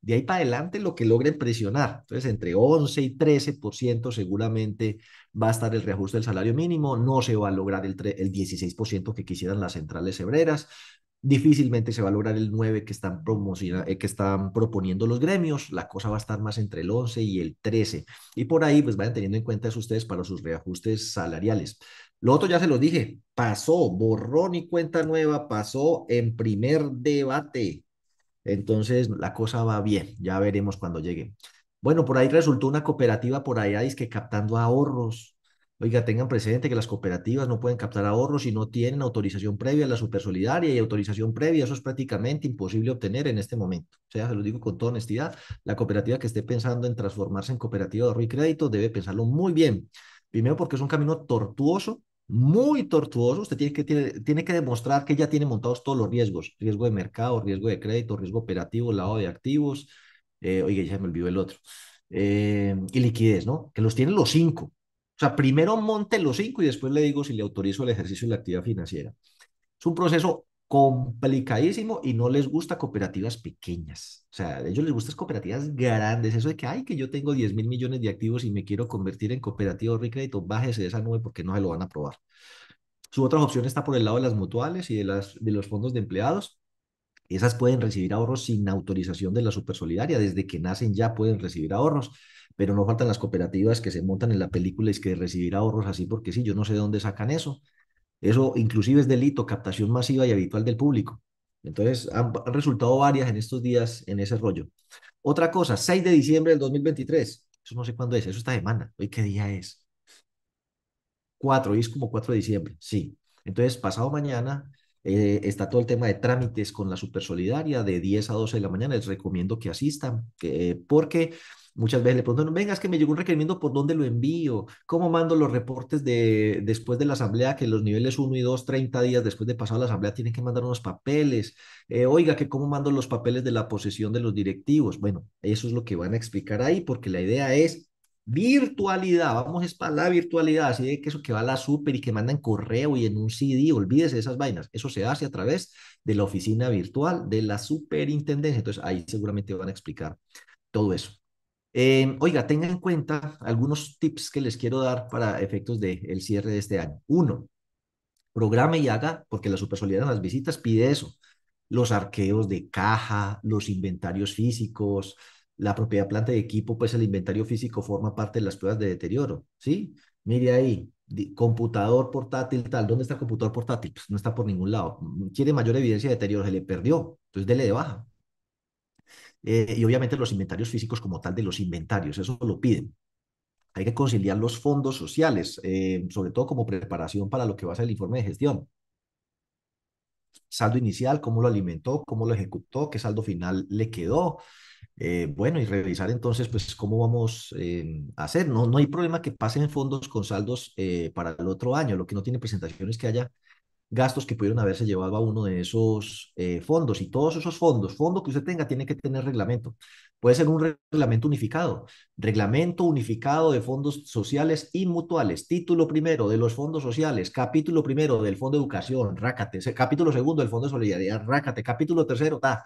De ahí para adelante lo que logren presionar. Entonces, entre 11 y 13% seguramente va a estar el reajuste del salario mínimo, no se va a lograr el, el 16% que quisieran las centrales hebreras, difícilmente se va a lograr el 9 que están, eh, que están proponiendo los gremios, la cosa va a estar más entre el 11 y el 13. Y por ahí, pues vayan teniendo en cuenta eso ustedes para sus reajustes salariales. Lo otro ya se los dije, pasó, borrón y cuenta nueva, pasó en primer debate. Entonces, la cosa va bien, ya veremos cuando llegue. Bueno, por ahí resultó una cooperativa por allá, es que captando ahorros. Oiga, tengan presente que las cooperativas no pueden captar ahorros si no tienen autorización previa la supersolidaria y autorización previa, eso es prácticamente imposible obtener en este momento. O sea, se lo digo con toda honestidad, la cooperativa que esté pensando en transformarse en cooperativa de ahorro y crédito debe pensarlo muy bien. Primero porque es un camino tortuoso, muy tortuoso. Usted tiene que, tiene, tiene que demostrar que ya tiene montados todos los riesgos, riesgo de mercado, riesgo de crédito, riesgo operativo, lavado de activos, eh, oiga, ya me olvidó el otro, eh, y liquidez, ¿no? Que los tienen los cinco. O sea, primero monte los cinco y después le digo si le autorizo el ejercicio de la actividad financiera. Es un proceso complicadísimo y no les gusta cooperativas pequeñas. O sea, a ellos les gustan cooperativas grandes. Eso de que, ay, que yo tengo 10 mil millones de activos y me quiero convertir en cooperativa de bájese de esa nube porque no se lo van a aprobar. Su otra opción está por el lado de las mutuales y de, las, de los fondos de empleados. Esas pueden recibir ahorros sin autorización de la supersolidaria. Desde que nacen ya pueden recibir ahorros pero no faltan las cooperativas que se montan en la película y que recibir ahorros así porque sí, yo no sé de dónde sacan eso. Eso inclusive es delito, captación masiva y habitual del público. Entonces, han, resultado varias en estos días en ese rollo. Otra cosa, 6 de diciembre del 2023. Eso no sé cuándo es, eso esta semana. ¿Hoy qué día es? 4, hoy es como 4 de diciembre, sí. Entonces, pasado mañana eh, está todo el tema de trámites con la Supersolidaria de 10 a 12 de la mañana. Les recomiendo que asistan, que, porque Muchas veces le preguntan, venga, es que me llegó un requerimiento, ¿por dónde lo envío? ¿Cómo mando los reportes de después de la asamblea? Que los niveles 1 y 2, 30 días después de pasar la asamblea, tienen que mandar unos papeles. Eh, oiga, que cómo mando los papeles de la posesión de los directivos. Bueno, eso es lo que van a explicar ahí, porque la idea es virtualidad. Vamos es para la virtualidad. Así de que eso que va a la super y que manda en correo y en un CD, olvídese de esas vainas. Eso se hace a través de la oficina virtual de la superintendencia. Entonces, ahí seguramente van a explicar todo eso. Eh, oiga, tenga en cuenta algunos tips que les quiero dar para efectos del cierre de este año. Uno, programe y haga, porque la supersolidaria en las visitas pide eso. Los arqueos de caja, los inventarios físicos, la propiedad planta de equipo, pues el inventario físico forma parte de las pruebas de deterioro, ¿sí? Mire ahí, computador portátil, tal, ¿dónde está el computador portátil? Pues no está por ningún lado. Quiere mayor evidencia de deterioro, se le perdió, entonces dele de baja. Eh, y obviamente los inventarios físicos como tal de los inventarios, eso lo piden. hay que conciliar los fondos sociales, eh, sobre todo como preparación para lo que va a ser el informe de gestión. Saldo inicial, cómo lo alimentó, cómo lo ejecutó, qué saldo final le quedó. Eh, bueno, y revisar entonces, pues, cómo vamos eh, a hacer. No, no hay problema que pasen fondos con saldos para el otro año. Lo que no tiene presentación es que haya gastos que pudieron haberse llevado a uno de esos eh, fondos. Y todos esos fondos, fondo que usted tenga, tiene que tener reglamento. Puede ser un reglamento unificado, reglamento unificado de fondos sociales y mutuales, título primero de los fondos sociales, capítulo primero del Fondo de Educación, rácate, capítulo segundo del Fondo de Solidaridad, rácate, capítulo tercero, ta.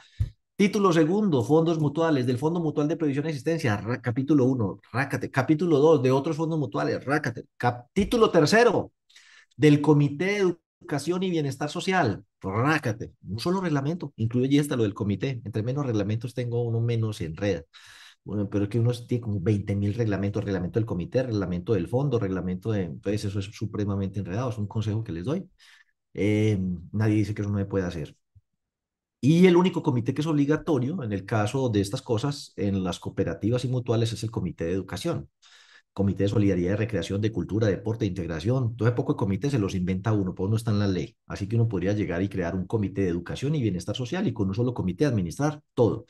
Título segundo, fondos mutuales, del Fondo Mutual de Previsión y Existencia, capítulo uno, rácate. Capítulo dos, de otros fondos mutuales, rácate. título tercero, del Comité de Educación y Bienestar Social, rácate, un solo reglamento, incluye hasta lo del comité, entre menos reglamentos tengo, uno menos enreda. Bueno, pero es que uno tiene como 20 mil reglamentos, reglamento del comité, reglamento del fondo, reglamento de... Entonces eso es supremamente enredado, es un consejo que les doy. Eh, nadie dice que eso no me puede hacer. Y el único comité que es obligatorio en el caso de estas cosas en las cooperativas y mutuales es el comité de educación. Comité de Solidaridad, de Recreación, de Cultura, Deporte, de Integración. Todo poco de comités se los inventa uno, pues no está en la ley. Así que uno podría llegar y crear un comité de educación y bienestar social y con un solo comité administrar todo.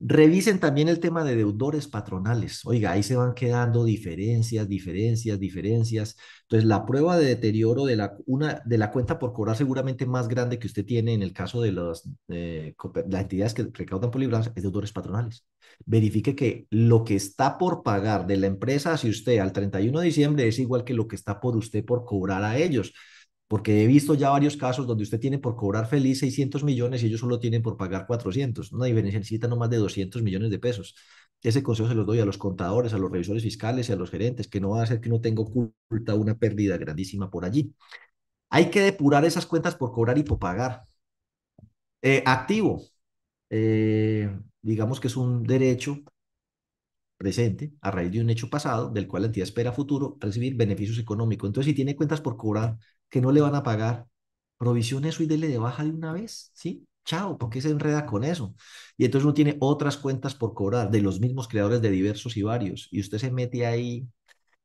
Revisen también el tema de deudores patronales. Oiga, ahí se van quedando diferencias, diferencias, diferencias. Entonces, la prueba de deterioro de la, una, de la cuenta por cobrar seguramente más grande que usted tiene en el caso de los, eh, las entidades que recaudan por libranza es deudores patronales. Verifique que lo que está por pagar de la empresa hacia usted al 31 de diciembre es igual que lo que está por usted por cobrar a ellos porque he visto ya varios casos donde usted tiene por cobrar feliz 600 millones y ellos solo tienen por pagar 400. Una diferencia necesita no más de 200 millones de pesos. Ese consejo se los doy a los contadores, a los revisores fiscales y a los gerentes, que no va a hacer que uno tenga oculta una pérdida grandísima por allí. Hay que depurar esas cuentas por cobrar y por pagar. Eh, activo, eh, digamos que es un derecho presente a raíz de un hecho pasado del cual la entidad espera futuro recibir beneficios económicos. Entonces, si tiene cuentas por cobrar que no le van a pagar, provisione eso y dele de baja de una vez, ¿sí? Chao, ¿por qué se enreda con eso? Y entonces uno tiene otras cuentas por cobrar de los mismos creadores de diversos y varios, y usted se mete ahí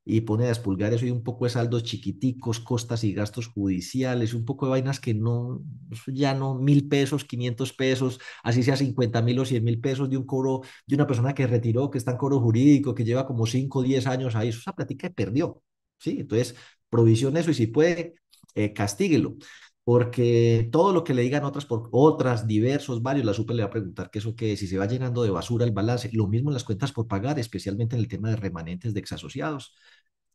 y pone a despulgar eso y un poco de saldos chiquiticos, costas y gastos judiciales, un poco de vainas que no, ya no mil pesos, quinientos pesos, así sea cincuenta mil o cien mil pesos de un cobro de una persona que retiró, que está en cobro jurídico, que lleva como cinco o diez años ahí, eso es una plática que perdió, ¿sí? Entonces, provisión eso y si puede, eh, castíguelo. Porque todo lo que le digan otras, por, otras, diversos, varios, la super le va a preguntar que eso que si se va llenando de basura el balance. Lo mismo en las cuentas por pagar, especialmente en el tema de remanentes de exasociados.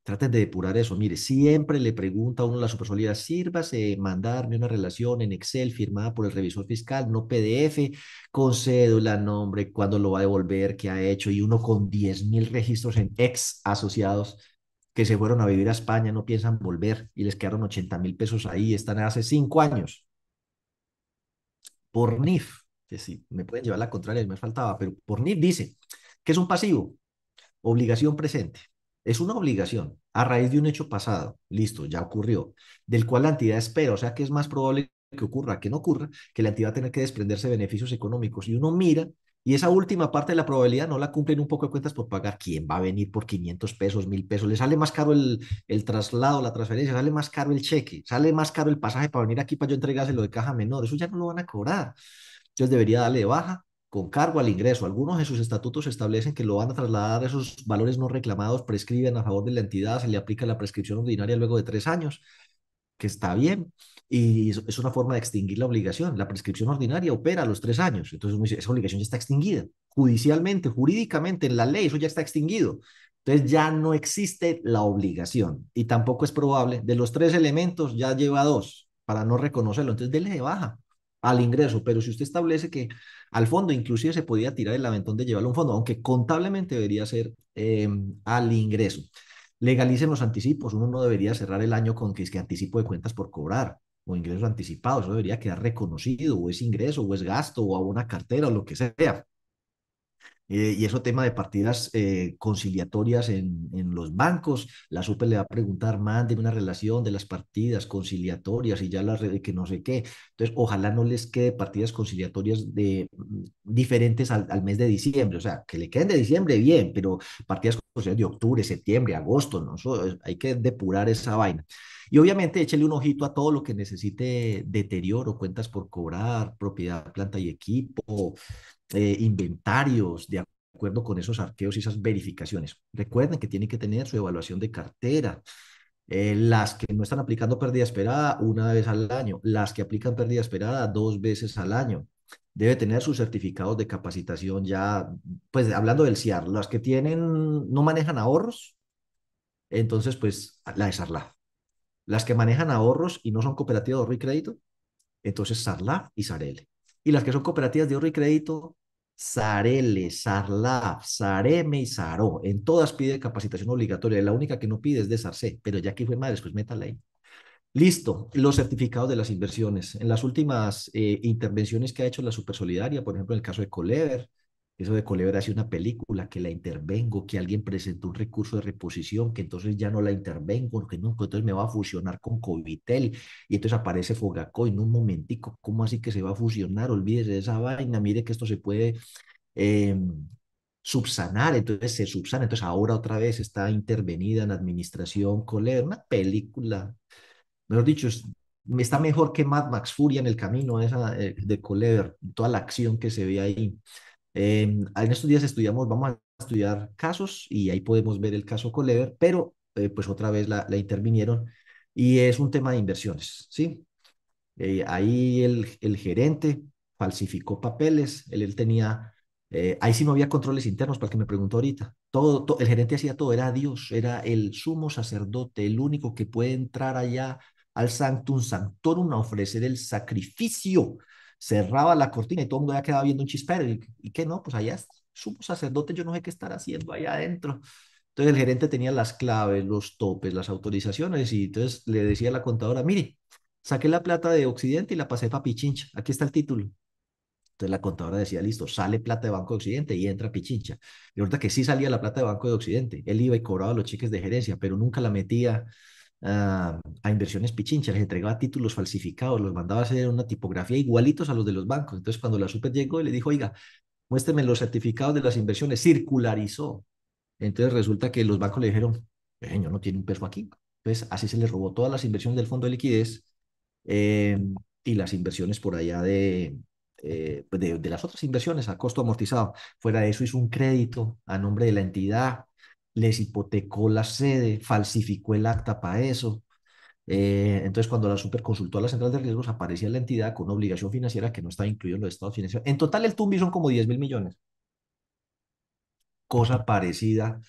Traten de depurar eso. Mire, siempre le pregunta a uno la supersolidaridad, sírvase mandarme una relación en Excel firmada por el revisor fiscal, no PDF, con cédula, nombre, cuándo lo va a devolver, qué ha hecho, y uno con 10 mil registros en ex asociados que se fueron a vivir a España, no piensan volver y les quedaron 80 mil pesos ahí, están hace cinco años. Por NIF, que sí, me pueden llevar la contraria, me faltaba, pero por NIF dice que es un pasivo, obligación presente. Es una obligación a raíz de un hecho pasado, listo, ya ocurrió, del cual la entidad espera, o sea que es más probable que ocurra que no ocurra, que la entidad tenga que desprenderse de beneficios económicos. Y uno mira y esa última parte de la probabilidad no la cumplen un poco de cuentas por pagar. ¿Quién va a venir por 500 pesos, 1000 pesos? Le sale más caro el, traslado, la transferencia, sale más caro el cheque, sale más caro el pasaje para venir aquí para yo entregárselo de caja menor. Eso ya no lo van a cobrar. Entonces debería darle baja con cargo al ingreso. Algunos de sus estatutos establecen que lo van a trasladar esos valores no reclamados, prescriben a favor de la entidad, se le aplica la prescripción ordinaria luego de tres años, que está bien y es una forma de extinguir la obligación. La prescripción ordinaria opera a los tres años, entonces esa obligación ya está extinguida. Judicialmente, jurídicamente, en la ley, eso ya está extinguido. Entonces ya no existe la obligación y tampoco es probable. De los tres elementos ya lleva dos para no reconocerlo. Entonces dele de baja al ingreso, pero si usted establece que al fondo inclusive se podía tirar el aventón de llevarlo a un fondo, aunque contablemente debería ser em, al ingreso. Legalicen los anticipos. Uno no debería cerrar el año con que es que anticipo de cuentas por cobrar o ingresos anticipados, eso debería quedar reconocido, o es ingreso, o es gasto, o a una cartera, o lo que sea. Eh, y eso tema de partidas eh, conciliatorias en, en, los bancos, la SUPE le va a preguntar, mándeme una relación de las partidas conciliatorias y ya las que no sé qué. Entonces, ojalá no les quede partidas conciliatorias de, mm, diferentes al, al, mes de diciembre, o sea, que le queden de diciembre bien, pero partidas es de octubre, septiembre, agosto, ¿no? hay que depurar esa vaina. Y obviamente échele un ojito a todo lo que necesite deterioro, cuentas por cobrar, propiedad, planta y equipo, eh, inventarios, de acuerdo con esos arqueos y esas verificaciones. Recuerden que tienen que tener su evaluación de cartera. Eh, las que no están aplicando pérdida esperada una vez al año, las que aplican pérdida esperada dos veces al año. Debe tener sus certificados de capacitación ya, pues hablando del CIAR, las que tienen, no manejan ahorros, entonces pues la de. Las que manejan ahorros y no son cooperativas de ahorro y crédito, entonces SARLAF y SARELE. Y las que son cooperativas de ahorro y crédito, Sarele, Sarlaf, Sareme y Saro. En todas pide capacitación obligatoria. La única que no pide es de Sarce, pero ya que fue madre, pues métala ahí. Listo, los certificados de las inversiones. En las últimas eh, intervenciones que ha hecho la Supersolidaria, por ejemplo, en el caso de Colever, eso de Colever ha sido una película que la intervengo, que alguien presentó un recurso de reposición, que entonces ya no la intervengo, que no, entonces me va a fusionar con Covitel, y entonces aparece Fogacoin en un momentico, ¿cómo así que se va a fusionar? Olvídese de esa vaina, mire que esto se puede em, subsanar, entonces se subsana, entonces ahora otra vez está intervenida en administración Colever, una película, mejor dicho, está mejor que Mad Max Furia en el camino esa, eh, de Colever, toda la acción que se ve ahí. Em, en estos días estudiamos, vamos a estudiar casos y ahí podemos ver el caso Colever, pero eh, pues otra vez la, intervinieron y es un tema de inversiones, ¿sí? Eh, ahí el, el, gerente falsificó papeles, él, tenía, eh, ahí sí no había controles internos, para el que me preguntó ahorita, todo, todo, el gerente hacía todo, era Dios, era el sumo sacerdote, el único que puede entrar allá al Sanctum Sanctorum a ofrecer el sacrificio cerraba la cortina y todo el mundo ya quedaba viendo un chispero. ¿Y, qué no? Pues allá sumo sacerdote, yo no sé qué estar haciendo allá adentro. Entonces el gerente tenía las claves, los topes, las autorizaciones y entonces le decía a la contadora, mire, saqué la plata de Occidente y la pasé para Pichincha, aquí está el título. Entonces la contadora decía, listo, sale plata de Banco de Occidente y entra Pichincha. Y ahorita que sí salía la plata de Banco de Occidente, él iba y cobraba los cheques de gerencia, pero nunca la metía a, inversiones pichinchas, les entregaba títulos falsificados, los mandaba a hacer una tipografía igualitos a los de los bancos. Entonces, cuando la super llegó, le dijo, oiga, muéstrame los certificados de las inversiones, circularizó. Entonces, resulta que los bancos le dijeron, señor, no tiene un peso aquí. Entonces, así se le robó todas las inversiones del fondo de liquidez em, y las inversiones por allá de, eh, pues de, de, las otras inversiones a costo amortizado. Fuera de eso, hizo un crédito a nombre de la entidad les hipotecó la sede, falsificó el acta para eso. Eh, entonces, cuando la super consultó a la central de riesgos, aparecía la entidad con una obligación financiera que no estaba incluida en los estados financieros. En total, el TUMBI son como 10 mil millones. Cosa parecida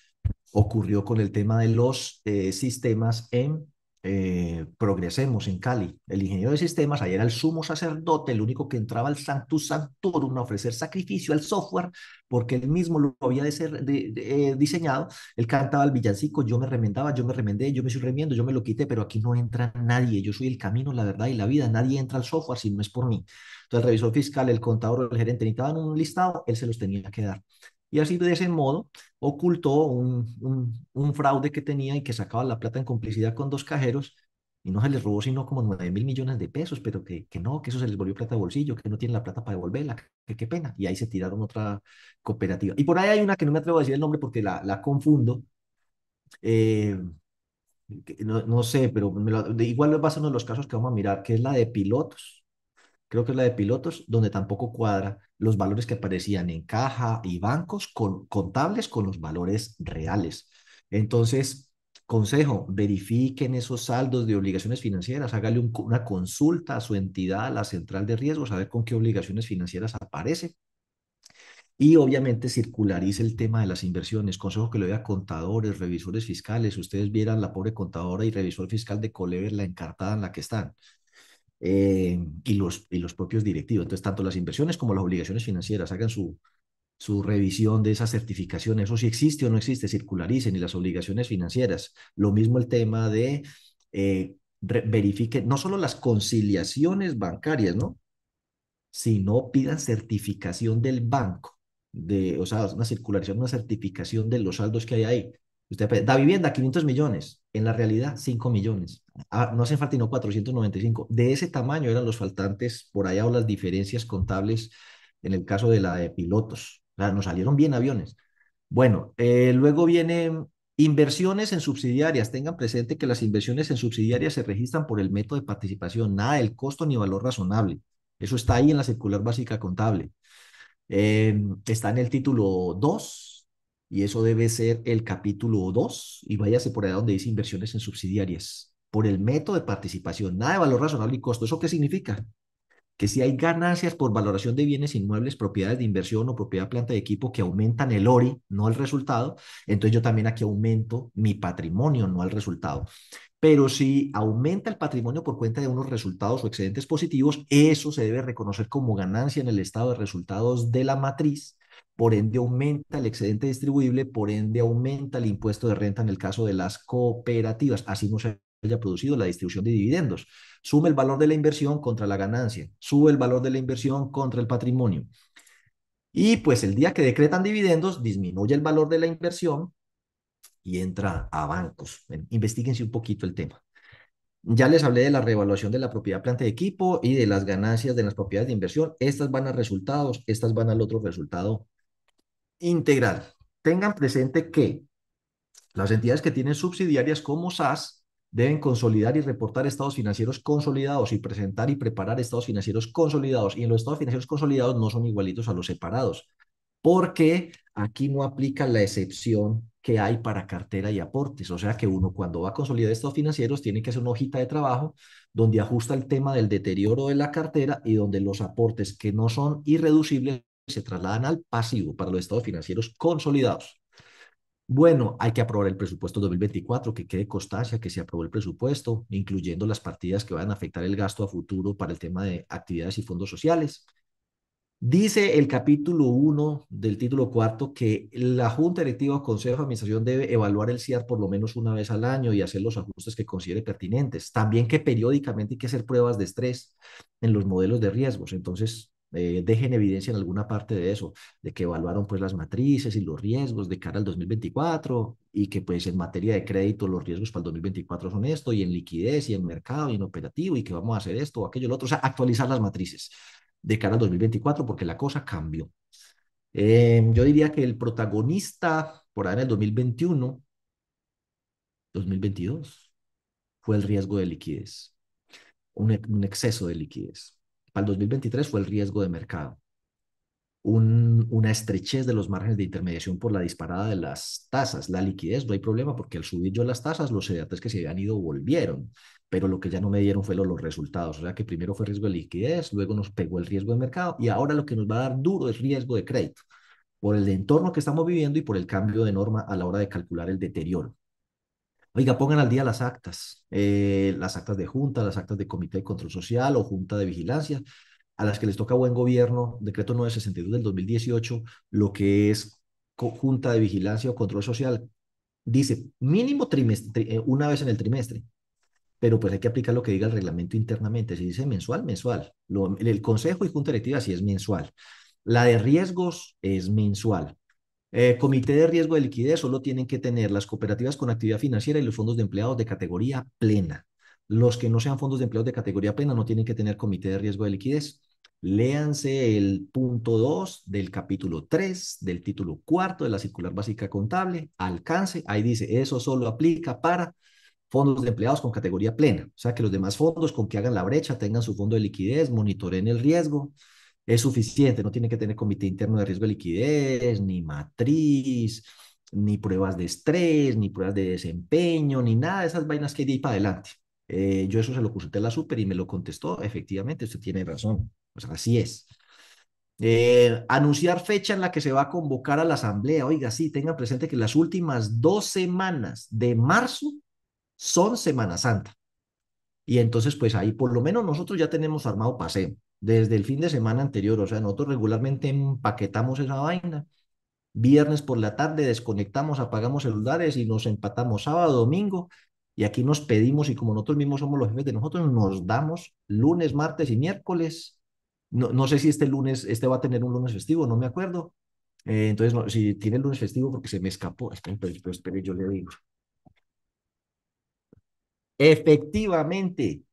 ocurrió con el tema de los eh, sistemas en eh, progresemos en Cali. El ingeniero de sistemas, ayer era el sumo sacerdote, el único que entraba al Sanctus Sanctorum a ofrecer sacrificio al software, porque él mismo lo había de ser, eh, diseñado. Él cantaba el villancico, yo me remendaba, yo me remendé, yo me estoy remiendo, yo me lo quité, pero aquí no entra nadie. Yo soy el camino, la verdad y la vida. Nadie entra al software si no es por mí. Entonces, el revisor fiscal, el contador, el gerente necesitaban un listado, él se los tenía que dar. Y así de ese modo ocultó un, un, fraude que tenía y que sacaba la plata en complicidad con dos cajeros y no se les robó sino como 9 mil millones de pesos, pero que, que no, que eso se les volvió plata de bolsillo, que no tienen la plata para devolverla, que qué pena. Y ahí se tiraron otra cooperativa. Y por ahí hay una que no me atrevo a decir el nombre porque la, la confundo. Eh, no, no, sé, pero me lo, igual va a ser uno de los casos que vamos a mirar, que es la de pilotos creo que es la de pilotos, donde tampoco cuadra los valores que aparecían en caja y bancos con, contables con los valores reales. Entonces, consejo, verifiquen esos saldos de obligaciones financieras, hágale una consulta a su entidad, a la central de riesgos, a ver con qué obligaciones financieras aparece. Y obviamente circularice el tema de las inversiones. Consejo que lo vea contadores, revisores fiscales. Ustedes vieran la pobre contadora y revisor fiscal de Colever, la encartada en la que están. Eh, y, los, y los propios directivos. Entonces, tanto las inversiones como las obligaciones financieras hagan su, su revisión de esa certificación, eso si existe o no existe, circularicen y las obligaciones financieras. Lo mismo el tema de eh, verifiquen no solo las conciliaciones bancarias, ¿no? Sino pidan certificación del banco, de, o sea, una circularización, una certificación de los saldos que hay ahí. Usted da vivienda 500 millones, en la realidad 5 millones. Ah, no hacen falta no 495. De ese tamaño eran los faltantes por allá o las diferencias contables en el caso de la de pilotos. O sea, nos salieron bien aviones. Bueno, eh, luego vienen inversiones en subsidiarias. Tengan presente que las inversiones en subsidiarias se registran por el método de participación, nada del costo ni valor razonable. Eso está ahí en la circular básica contable. Eh, está en el título 2 y eso debe ser el capítulo 2 y váyase por allá donde dice inversiones en subsidiarias. Por el método de participación, nada de valor razonable y costo. ¿Eso qué significa? que si hay ganancias por valoración de bienes inmuebles, propiedades de inversión o propiedad planta de equipo que aumentan el ORI, no el resultado, entonces yo también aquí aumento mi patrimonio, no el resultado. Pero si aumenta el patrimonio por cuenta de unos resultados o excedentes positivos, eso se debe reconocer como ganancia en el estado de resultados de la matriz. Por ende, aumenta el excedente distribuible, por ende, aumenta el impuesto de renta en el caso de las cooperativas. Así no se haya producido la distribución de dividendos. Sube el valor de la inversión contra la ganancia, sube el valor de la inversión contra el patrimonio. Y pues el día que decretan dividendos, disminuye el valor de la inversión y entra a bancos. Investíguense un poquito el tema. Ya les hablé de la revaluación de la propiedad planta de equipo y de las ganancias de las propiedades de inversión. Estas van a resultados, estas van al otro resultado integral. Tengan presente que las entidades que tienen subsidiarias como SAS deben consolidar y reportar estados financieros consolidados y presentar y preparar estados financieros consolidados. Y en los estados financieros consolidados no son igualitos a los separados, porque aquí no aplica la excepción que hay para cartera y aportes. O sea que uno cuando va a consolidar estados financieros tiene que hacer una hojita de trabajo donde ajusta el tema del deterioro de la cartera y donde los aportes que no son irreducibles se trasladan al pasivo para los estados financieros consolidados. Bueno, hay que aprobar el presupuesto 2024, que quede constancia que se aprobó el presupuesto, incluyendo las partidas que van a afectar el gasto a futuro para el tema de actividades y fondos sociales. Dice el capítulo 1 del título cuarto que la Junta Directiva o Consejo de Administración debe evaluar el CIAR por lo menos una vez al año y hacer los ajustes que considere pertinentes. También que periódicamente hay que hacer pruebas de estrés en los modelos de riesgos. Entonces, eh, dejen evidencia en alguna parte de eso, de que evaluaron pues las matrices y los riesgos de cara al 2024 y que pues en materia de crédito los riesgos para el 2024 son esto y en liquidez y en mercado y en operativo y que vamos a hacer esto o aquello, lo otro, o sea, actualizar las matrices de cara al 2024 porque la cosa cambió. Em, yo diría que el protagonista por ahí en el 2021, 2022, fue el riesgo de liquidez, un exceso de liquidez. Para el 2023 fue el riesgo de mercado. una estrechez de los márgenes de intermediación por la disparada de las tasas. La liquidez, no hay problema porque al subir yo las tasas, los CDTs que se habían ido volvieron, pero lo que ya no me dieron fue los resultados. O sea que primero fue riesgo de liquidez, luego nos pegó el riesgo de mercado y ahora lo que nos va a dar duro es riesgo de crédito por el entorno que estamos viviendo y por el cambio de norma a la hora de calcular el deterioro. Oiga, pongan al día las actas, eh, las actas de junta, las actas de comité de control social o junta de vigilancia, a las que les toca buen gobierno, decreto 962 del 2018, lo que es junta de vigilancia o control social, dice mínimo trimestre, eh, una vez en el trimestre, pero pues hay que aplicar lo que diga el reglamento internamente. Si dice mensual, mensual. el consejo y junta directiva sí es mensual. La de riesgos es mensual. Eh, comité de riesgo de liquidez solo tienen que tener las cooperativas con actividad financiera y los fondos de empleados de categoría plena. Los que no sean fondos de empleados de categoría plena no tienen que tener comité de riesgo de liquidez. Léanse el punto 2 del capítulo 3 del título cuarto de la circular básica contable. Alcance, ahí dice, eso solo aplica para fondos de empleados con categoría plena. O sea, que los demás fondos con que hagan la brecha tengan su fondo de liquidez, monitoreen el riesgo, es suficiente, no tiene que tener comité interno de riesgo de liquidez, ni matriz, ni pruebas de estrés, ni pruebas de desempeño, ni nada de esas vainas que hay de ahí para adelante. Eh, yo eso se lo consulté a la super y me lo contestó, efectivamente, usted tiene razón, pues así es. Eh, anunciar fecha en la que se va a convocar a la asamblea. Oiga, sí, tengan presente que las últimas dos semanas de marzo son Semana Santa. Y entonces, pues ahí por lo menos nosotros ya tenemos armado paseo desde el fin de semana anterior. O sea, nosotros regularmente empaquetamos esa vaina. Viernes por la tarde desconectamos, apagamos celulares y nos empatamos sábado, domingo. Y aquí nos pedimos, y como nosotros mismos somos los jefes de nosotros, nos damos lunes, martes y miércoles. No, no sé si este lunes, este va a tener un lunes festivo, no me acuerdo. Eh, entonces, si tiene lunes festivo, porque se me escapó, pero, pero yo le digo. Efectivamente,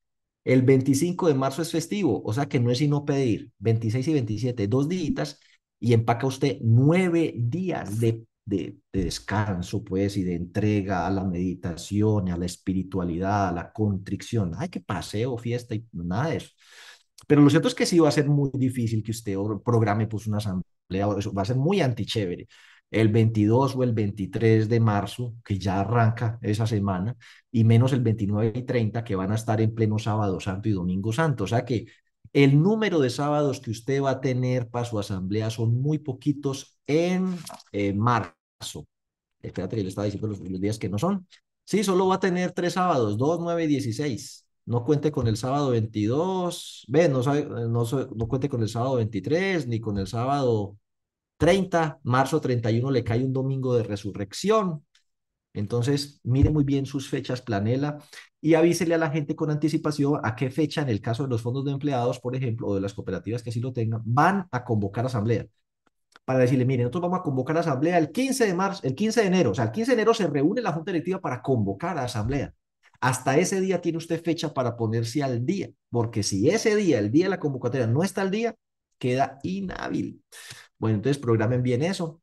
el 25 de marzo es festivo, o sea que no es sino pedir 26 y 27, dos días, y empaca usted nueve días de de, de descanso, pues, y de entrega a la meditación, a la espiritualidad, a la contrición. Ay, que paseo, fiesta y nada de eso. Pero lo cierto es que sí va a ser muy difícil que usted programe pues una asamblea, eso va a ser muy antichévere. El 22 o el 23 de marzo, que ya arranca esa semana, y menos el 29 y 30, que van a estar en pleno sábado santo y domingo santo. O sea que el número de sábados que usted va a tener para su asamblea son muy poquitos en eh, marzo. Espérate que le estaba diciendo los, los, días que no son. Sí, solo va a tener tres sábados, 2, 9 y 16. No cuente con el sábado 22, ve, no, no, no cuente con el sábado 23 ni con el sábado 30, marzo 31 le cae un domingo de resurrección. Entonces, mire muy bien sus fechas, planela y avísele a la gente con anticipación a qué fecha, en el caso de los fondos de empleados, por ejemplo, o de las cooperativas que así lo tengan, van a convocar asamblea. Para decirle, mire, nosotros vamos a convocar asamblea el 15 de marzo, el 15 de enero, o sea, el 15 de enero se reúne la junta directiva para convocar a asamblea. Hasta ese día tiene usted fecha para ponerse al día, porque si ese día, el día de la convocatoria, no está al día, queda inhábil. Bueno, entonces programen bien eso.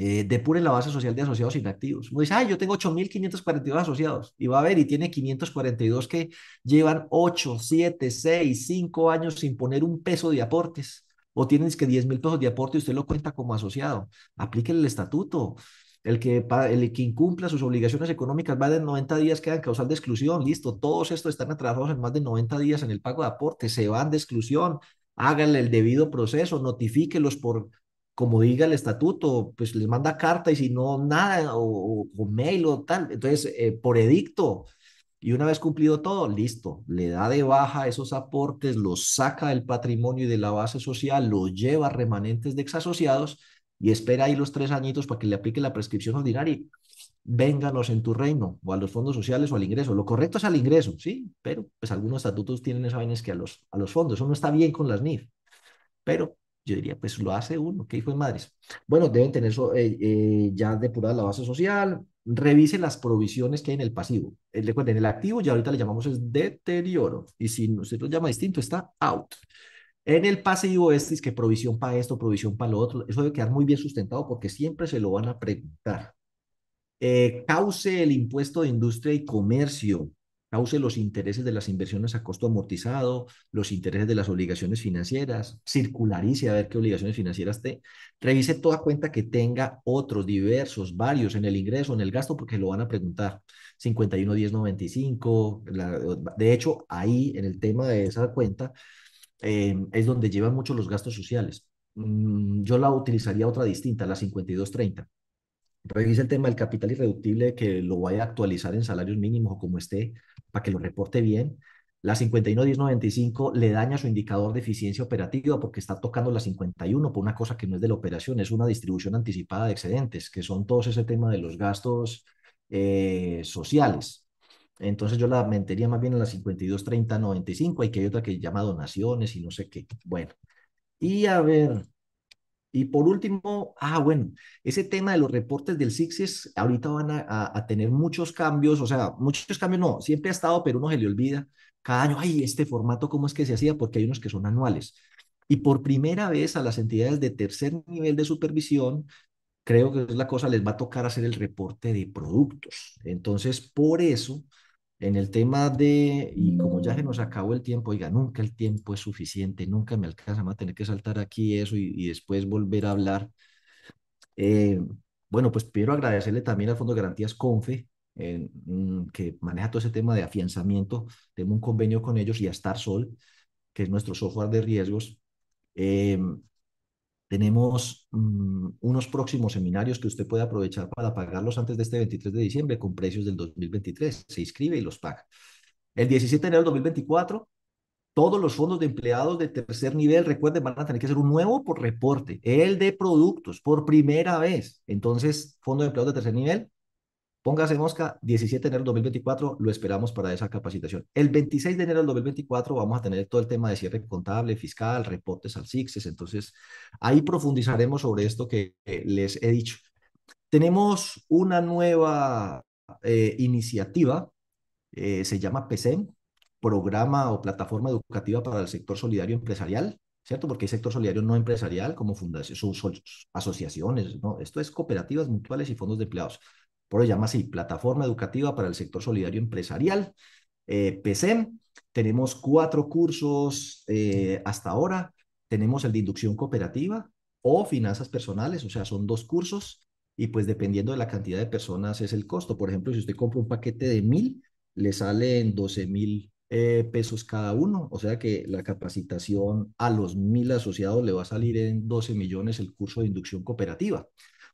Eh, depuren la base social de asociados inactivos. Uno dice, ay, yo tengo 8.542 asociados. Y va a ver, y tiene 542 que llevan 8, 7, 6, 5 años sin poner un peso de aportes. O tienen que 10 mil pesos de aporte y usted lo cuenta como asociado. Apliquen el estatuto. El que, el que incumpla sus obligaciones económicas va de 90 días, queda en causal de exclusión. Listo, todos estos están atrasados en más de 90 días en el pago de aportes, se van de exclusión. Háganle el debido proceso, notifíquelos por como diga el estatuto, pues les manda carta y si no, nada, o, o, mail o tal. Entonces, eh, por edicto, y una vez cumplido todo, listo, le da de baja esos aportes, los saca del patrimonio y de la base social, los lleva remanentes de exasociados y espera ahí los tres añitos para que le aplique la prescripción ordinaria. Vénganos en tu reino, o a los fondos sociales o al ingreso. Lo correcto es al ingreso, sí, pero pues algunos estatutos tienen esa vaina que a los, a los fondos. Eso no está bien con las NIF. Pero yo diría, pues lo hace uno, ¿qué hijo de madres? Bueno, deben tener eso, eh, eh, ya depurada la base social, revise las provisiones que hay en el pasivo. Eh, recuerden, el activo ya ahorita le llamamos es deterioro, y si usted lo llama distinto, está out. En el pasivo este es que provisión para esto, provisión para lo otro, eso debe quedar muy bien sustentado porque siempre se lo van a preguntar. Cause el impuesto de industria y comercio cause los intereses de las inversiones a costo amortizado, los intereses de las obligaciones financieras, circularice a ver qué obligaciones financieras te, revise toda cuenta que tenga otros diversos, varios en el ingreso, en el gasto, porque lo van a preguntar. 51, 10, 95, de hecho, ahí en el tema de esa cuenta eh, es donde llevan mucho los gastos sociales. Mm, yo la utilizaría otra distinta, la 5230 revise el tema del capital irreductible, que lo vaya a actualizar en salarios mínimos o como esté, para que lo reporte bien. La 51.1095 le daña su indicador de eficiencia operativa porque está tocando la 51 por una cosa que no es de la operación, es una distribución anticipada de excedentes, que son todos ese tema de los gastos eh, sociales. Entonces yo la metería más bien en la 52.30.95 y que hay otra que llama donaciones y no sé qué. Bueno, y a ver, y por último, ah, bueno, ese tema de los reportes del SIXES ahorita van a, a, tener muchos cambios, o sea, muchos cambios no, siempre ha estado, pero uno se le olvida cada año, ay, este formato, ¿cómo es que se hacía? Porque hay unos que son anuales. Y por primera vez a las entidades de tercer nivel de supervisión, creo que es la cosa, les va a tocar hacer el reporte de productos. Entonces, por eso en el tema de, y como ya se nos acabó el tiempo, oiga, nunca el tiempo es suficiente, nunca me alcanza, a tener que saltar aquí eso y, después volver a hablar. Eh, bueno, pues quiero agradecerle también al Fondo de Garantías CONFE, mm, que maneja todo ese tema de afianzamiento. Tengo un convenio con ellos y a StarSol, que es nuestro software de riesgos. Eh, tenemos mm, unos próximos seminarios que usted puede aprovechar para pagarlos antes de este 23 de diciembre con precios del 2023. Se inscribe y los paga. El 17 de enero del 2024, todos los fondos de empleados de tercer nivel, recuerden, van a tener que hacer un nuevo por reporte, el de productos, por primera vez. Entonces, fondo de empleados de tercer nivel, Póngase mosca, 17 de enero del 2024 lo esperamos para esa capacitación. El 26 de enero del 2024 vamos a tener todo el tema de cierre contable, fiscal, reportes al CICSES. Entonces, ahí profundizaremos sobre esto que les he dicho. Tenemos una nueva eh, iniciativa, eh, se llama PESEM, Programa o Plataforma Educativa para el Sector Solidario Empresarial. ¿cierto? Porque hay sector solidario no empresarial como fundaciones, asociaciones, ¿no? Esto es cooperativas mutuales y fondos de empleados. Por eso llama así, Plataforma Educativa para el Sector Solidario Empresarial, eh, PSEM. Tenemos cuatro cursos eh, hasta ahora. Tenemos el de inducción cooperativa o finanzas personales, o sea, son dos cursos y pues dependiendo de la cantidad de personas es el costo. Por ejemplo, si usted compra un paquete de mil, le salen 12 mil eh, pesos cada uno, o sea que la capacitación a los mil asociados le va a salir en 12 millones el curso de inducción cooperativa.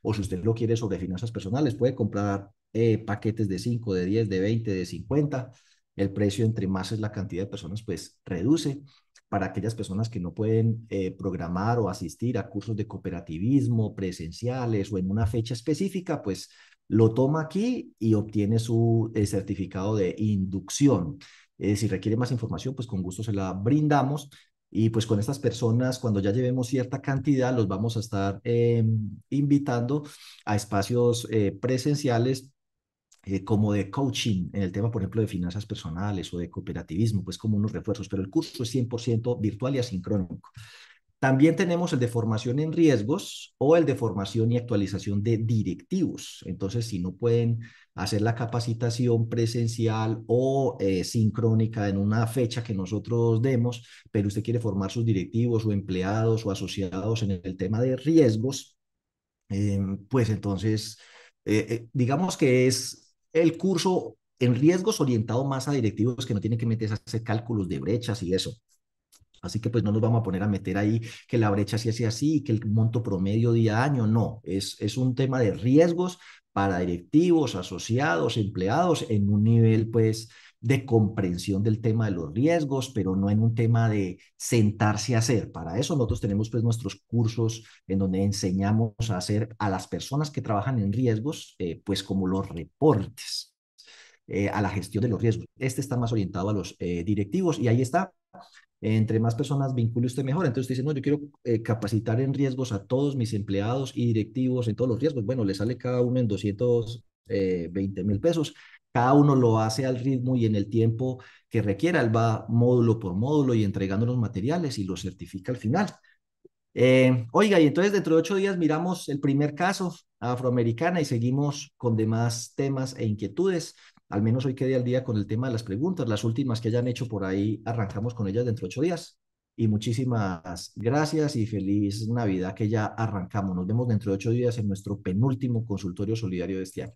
O si usted lo quiere sobre finanzas personales, puede comprar eh, paquetes de 5, de 10, de 20, de 50. El precio entre más es la cantidad de personas, pues reduce para aquellas personas que no pueden eh, programar o asistir a cursos de cooperativismo presenciales o en una fecha específica, pues lo toma aquí y obtiene su eh, certificado de inducción. Si requiere más información, pues con gusto se la brindamos. Y pues con estas personas, cuando ya llevemos cierta cantidad, los vamos a estar em, invitando a espacios presenciales eh, como de coaching en el tema, por ejemplo, de finanzas personales o de cooperativismo, pues como unos refuerzos, pero el curso es 100% virtual y asincrónico. También tenemos el de formación en riesgos o el de formación y actualización de directivos. Entonces, si no pueden hacer la capacitación presencial o eh, sincrónica en una fecha que nosotros demos, pero usted quiere formar sus directivos o empleados o asociados en el tema de riesgos, eh, pues entonces, digamos que es el curso en riesgos orientado más a directivos que no tienen que meterse a hacer cálculos de brechas y eso. Así que pues no nos vamos a poner a meter ahí que la brecha se hace así, que el monto promedio día a año, no, es, es un tema de riesgos para directivos, asociados, empleados en un nivel pues de comprensión del tema de los riesgos, pero no en un tema de sentarse a hacer. Para eso nosotros tenemos pues nuestros cursos en donde enseñamos a hacer a las personas que trabajan en riesgos, eh, pues como los reportes, eh, a la gestión de los riesgos. Este está más orientado a los eh, directivos y ahí está. Entre más personas vincule usted mejor. Entonces usted dice, no, yo quiero capacitar en riesgos a todos mis empleados y directivos en todos los riesgos. Bueno, le sale cada uno en 220 mil pesos cada uno lo hace al ritmo y en el tiempo que requiera. Él va módulo por módulo y entregando los materiales y lo certifica al final. Eh, oiga, y entonces dentro de ocho días miramos el primer caso afroamericana y seguimos con demás temas e inquietudes. Al menos hoy quedé al día con el tema de las preguntas. Las últimas que hayan hecho por ahí, arrancamos con ellas dentro de ocho días. Y muchísimas gracias y feliz Navidad que ya arrancamos. Nos vemos dentro de ocho días en nuestro penúltimo consultorio solidario de este año.